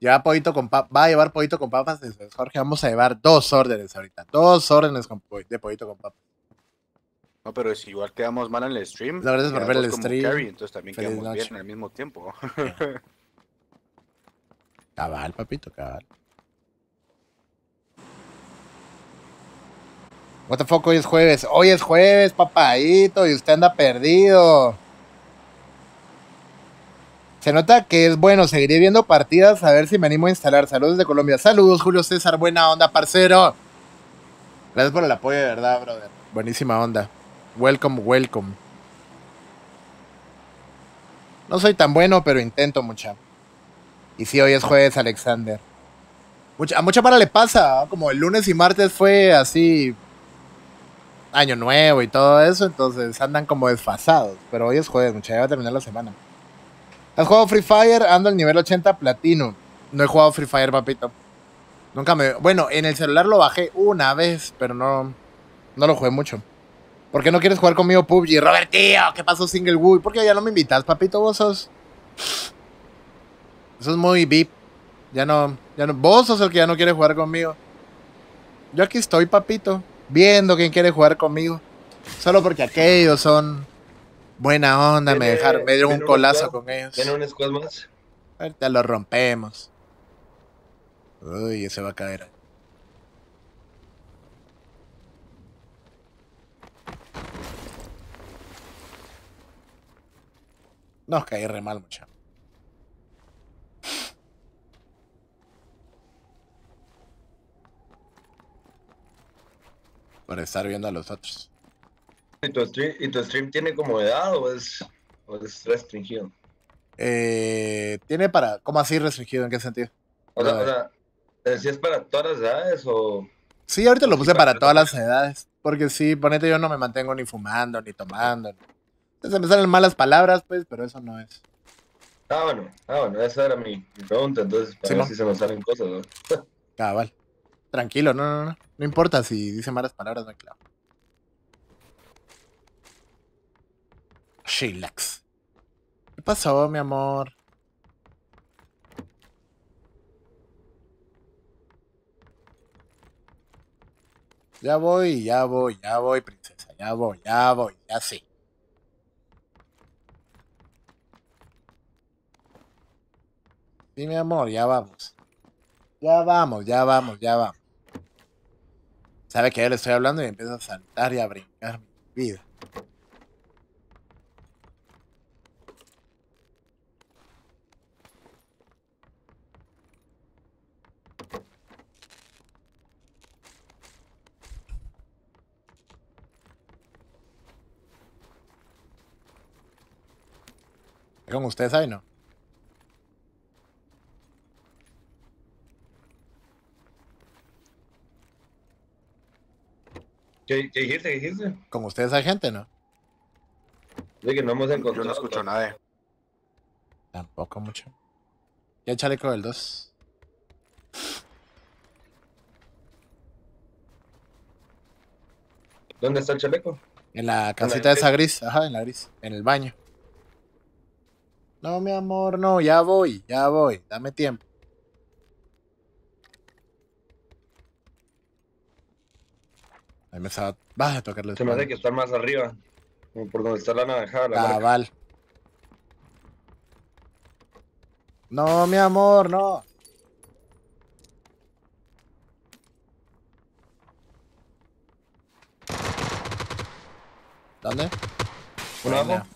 Lleva pollito con papas. Va a llevar pollito con papas. Jorge, vamos a llevar dos órdenes ahorita. Dos órdenes de pollito con papas. No, pero si igual quedamos mal en el stream. La verdad es por ver el stream. carry, entonces también Feliz quedamos noche. bien al mismo tiempo. Cabal, papito, cabal. What the fuck, hoy es jueves. Hoy es jueves, papadito, y usted anda perdido. Se nota que es bueno, seguiré viendo partidas a ver si me animo a instalar. Saludos de Colombia. Saludos, Julio César, buena onda, parcero. Gracias por el apoyo, de verdad, brother. Buenísima onda. Welcome, welcome. No soy tan bueno, pero intento mucha. Y sí, hoy es jueves, Alexander. Mucha, a mucha para le pasa, ¿no? como el lunes y martes fue así año nuevo y todo eso, entonces andan como desfasados. Pero hoy es jueves, mucha, ya va a terminar la semana. ¿Has jugado Free Fire? Ando al nivel 80 platino. No he jugado Free Fire, papito. Nunca me... Bueno, en el celular lo bajé una vez, pero no, no lo jugué mucho. ¿Por qué no quieres jugar conmigo PUBG? Robert, tío, ¿qué pasó Single Woo? ¿Por qué ya no me invitas, papito? Vos sos... Eso es muy VIP. Ya no, ya no. Vos sos el que ya no quiere jugar conmigo. Yo aquí estoy, papito, viendo quién quiere jugar conmigo. Solo porque aquellos son buena onda, me dejaron, me dieron un colazo con ellos. ¿Tiene un squad más? Ahorita lo rompemos. Uy, ese va a caer. No, caí re mal, muchacho. Por estar viendo a los otros. ¿Y tu stream, y tu stream tiene como edad o es, o es restringido? Eh, tiene para. ¿Cómo así restringido? ¿En qué sentido? O sea, o sea, si es para todas las edades o... Sí, ahorita lo puse para todas las edades. Porque sí, ponete, yo no me mantengo ni fumando, ni tomando. Entonces me salen malas palabras, pues, pero eso no es. Ah, bueno, ah, bueno, esa era mi, mi pregunta, entonces para Sí, ver ¿no? si se nos salen cosas, ¿no? Cabal. Tranquilo, no, no, no. No importa si dice malas palabras, no hay clavo. Chillax. ¿Qué pasó, mi amor? Ya voy, ya voy, ya voy, princesa. Ya voy, ya voy, ya sí. Sí, mi amor, ya vamos. Ya vamos, ya vamos, ya vamos. Sabe que ya le estoy hablando y empieza a saltar y a brincar mi vida. Con ustedes ahí, ¿no? ¿Qué, qué dijiste? ¿Qué dijiste? Con ustedes hay gente, ¿no? De que no hemos Yo encontrado. no escucho nada. Tampoco mucho. Ya chaleco del 2. ¿Dónde está el chaleco? En la casita gris. esa gris, ajá, en la gris, en el baño. No, mi amor, no, ya voy, ya voy, dame tiempo. Ahí me estaba, vas a tocarle. Se me hace que está más arriba. Como por donde está la naranjada, la marca. Cabal. No, mi amor, no. ¿Dónde? Uno abajo. Buena.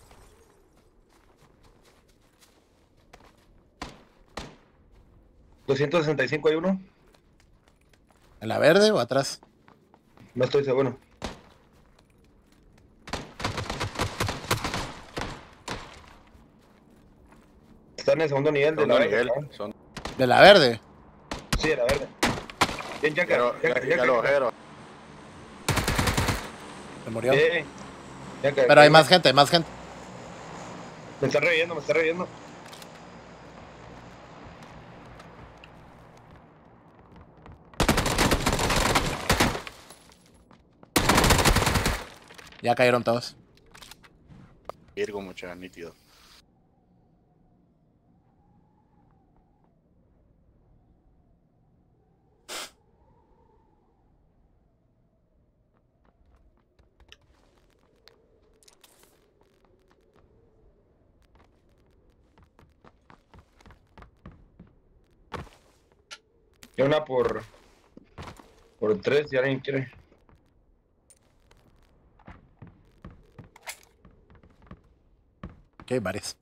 ¿265 hay uno? ¿En la verde o atrás? No estoy seguro. Está en el segundo nivel de la nivel. verde. Son, De la verde. Sí, de la verde. Bien, ya, bajé, Se murió. Ya, Pero hay más gente, hay más gente. Me está reviendo, me está reviendo. Ya cayeron todos. Virgo, mucha nítido. Y una por. Por tres, si alguien quiere. Ok, hay varias.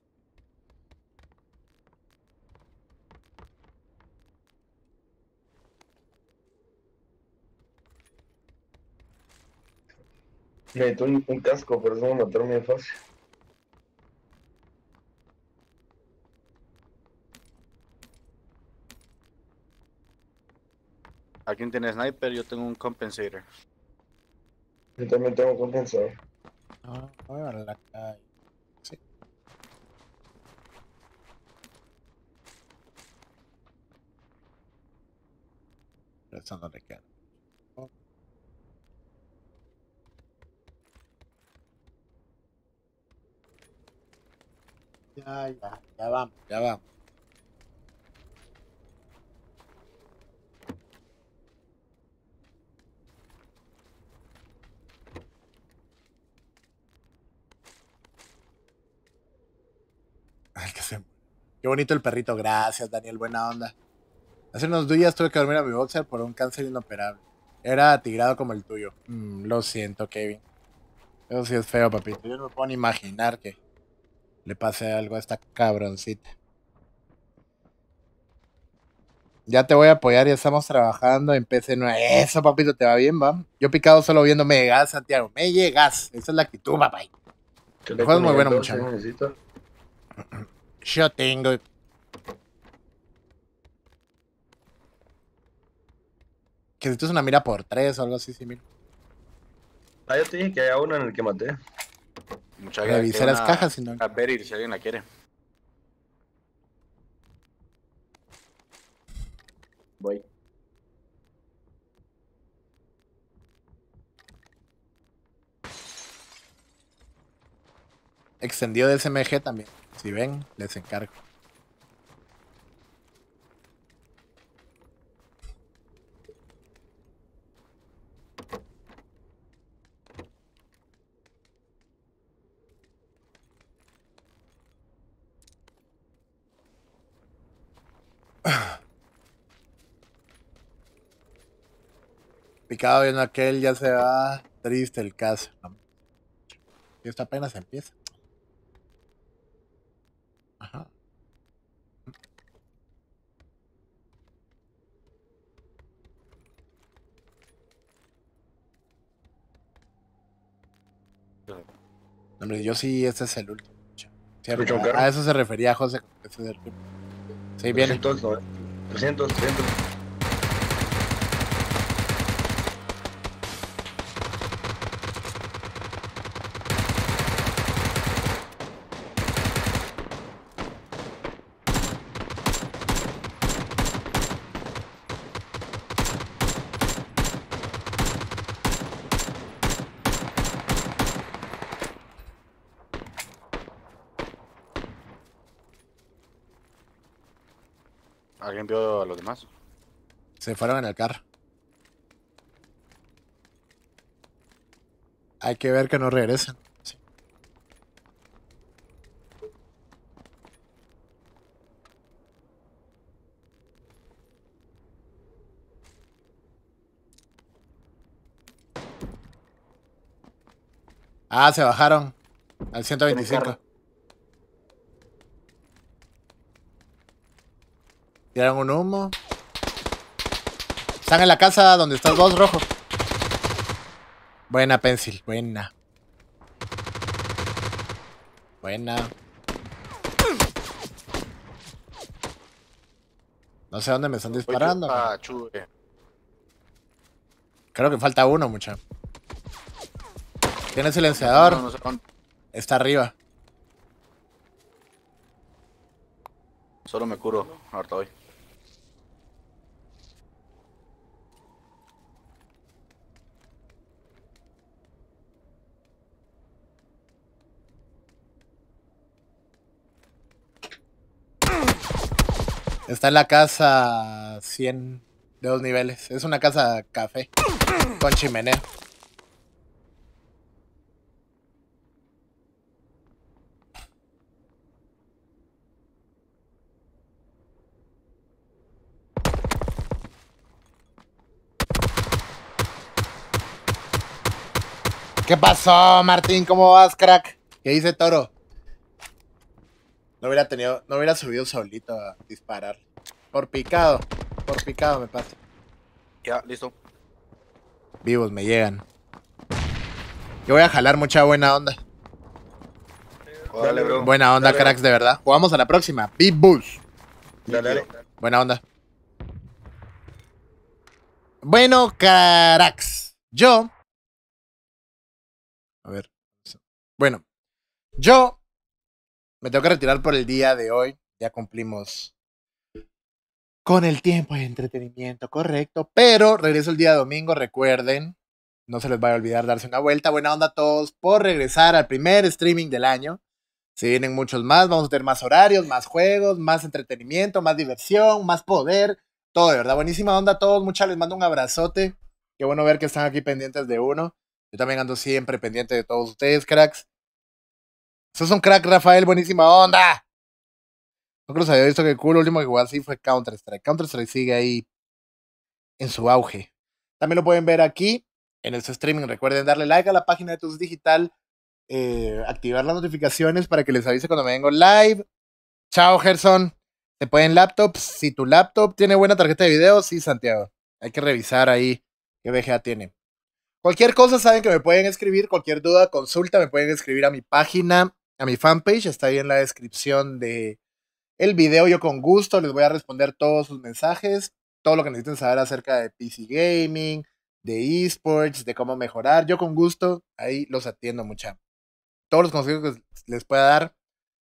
Necesito un, un casco, pero eso me mataron bien fácil. ¿Alguien tiene sniper? Yo tengo un compensator. Yo también tengo compensado. No, no, a la calle. Pero eso no le queda. Ya, ya, ya vamos, ya vamos. Qué bonito el perrito, gracias Daniel, buena onda. Hace unos días tuve que dormir a mi boxer por un cáncer inoperable. Era tigrado como el tuyo. Mm, lo siento, Kevin. Eso sí es feo, papito. Yo no me puedo ni imaginar que le pase algo a esta cabroncita. Ya te voy a apoyar, ya estamos trabajando en PC9. Eso, papito, te va bien, va. Yo picado solo viendo me llegas, Santiago. Me llegas. Esa es la actitud, papá. Que juego es muy bueno, muchacho. Necesito. Yo tengo. Que si tú es una mira por tres o algo así, sí, mira. Ah, yo te dije que había uno en el que maté. Mucha Revisé las cajas, si no. A ver, si alguien la quiere. Voy. Extendido de SMG también. Si ven, les encargo. Picado viendo aquel, ya se va triste el caso. Y esto apenas empieza. Ajá. Hombre, yo sí, este es el último. Cierto, a- a eso se refería José. Este es el último. Sí, viene. 300, 300, 300. ¿Alguien Se fueron en el carro. Hay que ver que no regresen. Sí. Ah, se bajaron al 125. Tiraron un humo. Están en la casa donde estás vos, rojo. Buena, Pencil. Buena. Buena. No sé dónde me están disparando. Ah. Creo que falta uno, mucha. Tiene silenciador. No, no sé dónde. Está arriba. Solo me curo. Ahorita voy. Está en la casa 100 de dos niveles. Es una casa café con chimenea. ¿Qué pasó, Martín? ¿Cómo vas, crack? ¿Qué dice Toro? No hubiera tenido, no hubiera subido solito a disparar. Por picado, por picado me pasa. Ya, listo. Vivos me llegan. Yo voy a jalar mucha buena onda. Dale, bro. Buena onda, Dale. cracks, de verdad. Jugamos a la próxima. Big Bulls. Dale, dale. Buena onda. Bueno, cracks. Yo. A ver. Bueno. Yo. Me tengo que retirar por el día de hoy. Ya cumplimos con el tiempo de entretenimiento, correcto. Pero regreso el día domingo, recuerden. No se les vaya a olvidar darse una vuelta. Buena onda a todos por regresar al primer streaming del año. Se vienen muchos más, vamos a tener más horarios, más juegos, más entretenimiento, más diversión, más poder. Todo de verdad. Buenísima onda a todos. Muchas les mando un abrazote. Qué bueno ver que están aquí pendientes de uno. Yo también ando siempre pendiente de todos ustedes, cracks. Sos un crack, Rafael. Buenísima onda. Que se había visto que cool. Lo último que jugué así fue Counter-Strike. Counter-Strike sigue ahí en su auge. También lo pueden ver aquí en este streaming. Recuerden darle like a la página de Tus Digital. eh, activar las notificaciones para que les avise cuando me vengo live. Chao, Gerson. Se pueden laptops. Si tu laptop tiene buena tarjeta de video, sí, Santiago. Hay que revisar ahí qué VGA tiene. Cualquier cosa, saben que me pueden escribir. Cualquier duda, consulta, me pueden escribir a mi página, a mi fanpage. Está ahí en la descripción de el video. Yo con gusto les voy a responder todos sus mensajes. Todo lo que necesiten saber acerca de PC Gaming, de esports, de cómo mejorar. Yo con gusto ahí los atiendo mucha. Todos los consejos que les pueda dar,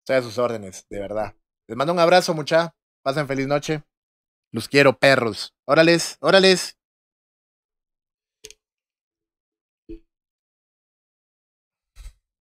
estoy a sus órdenes, de verdad. Les mando un abrazo, mucha. Pasen feliz noche. Los quiero, perros. Órales, órales.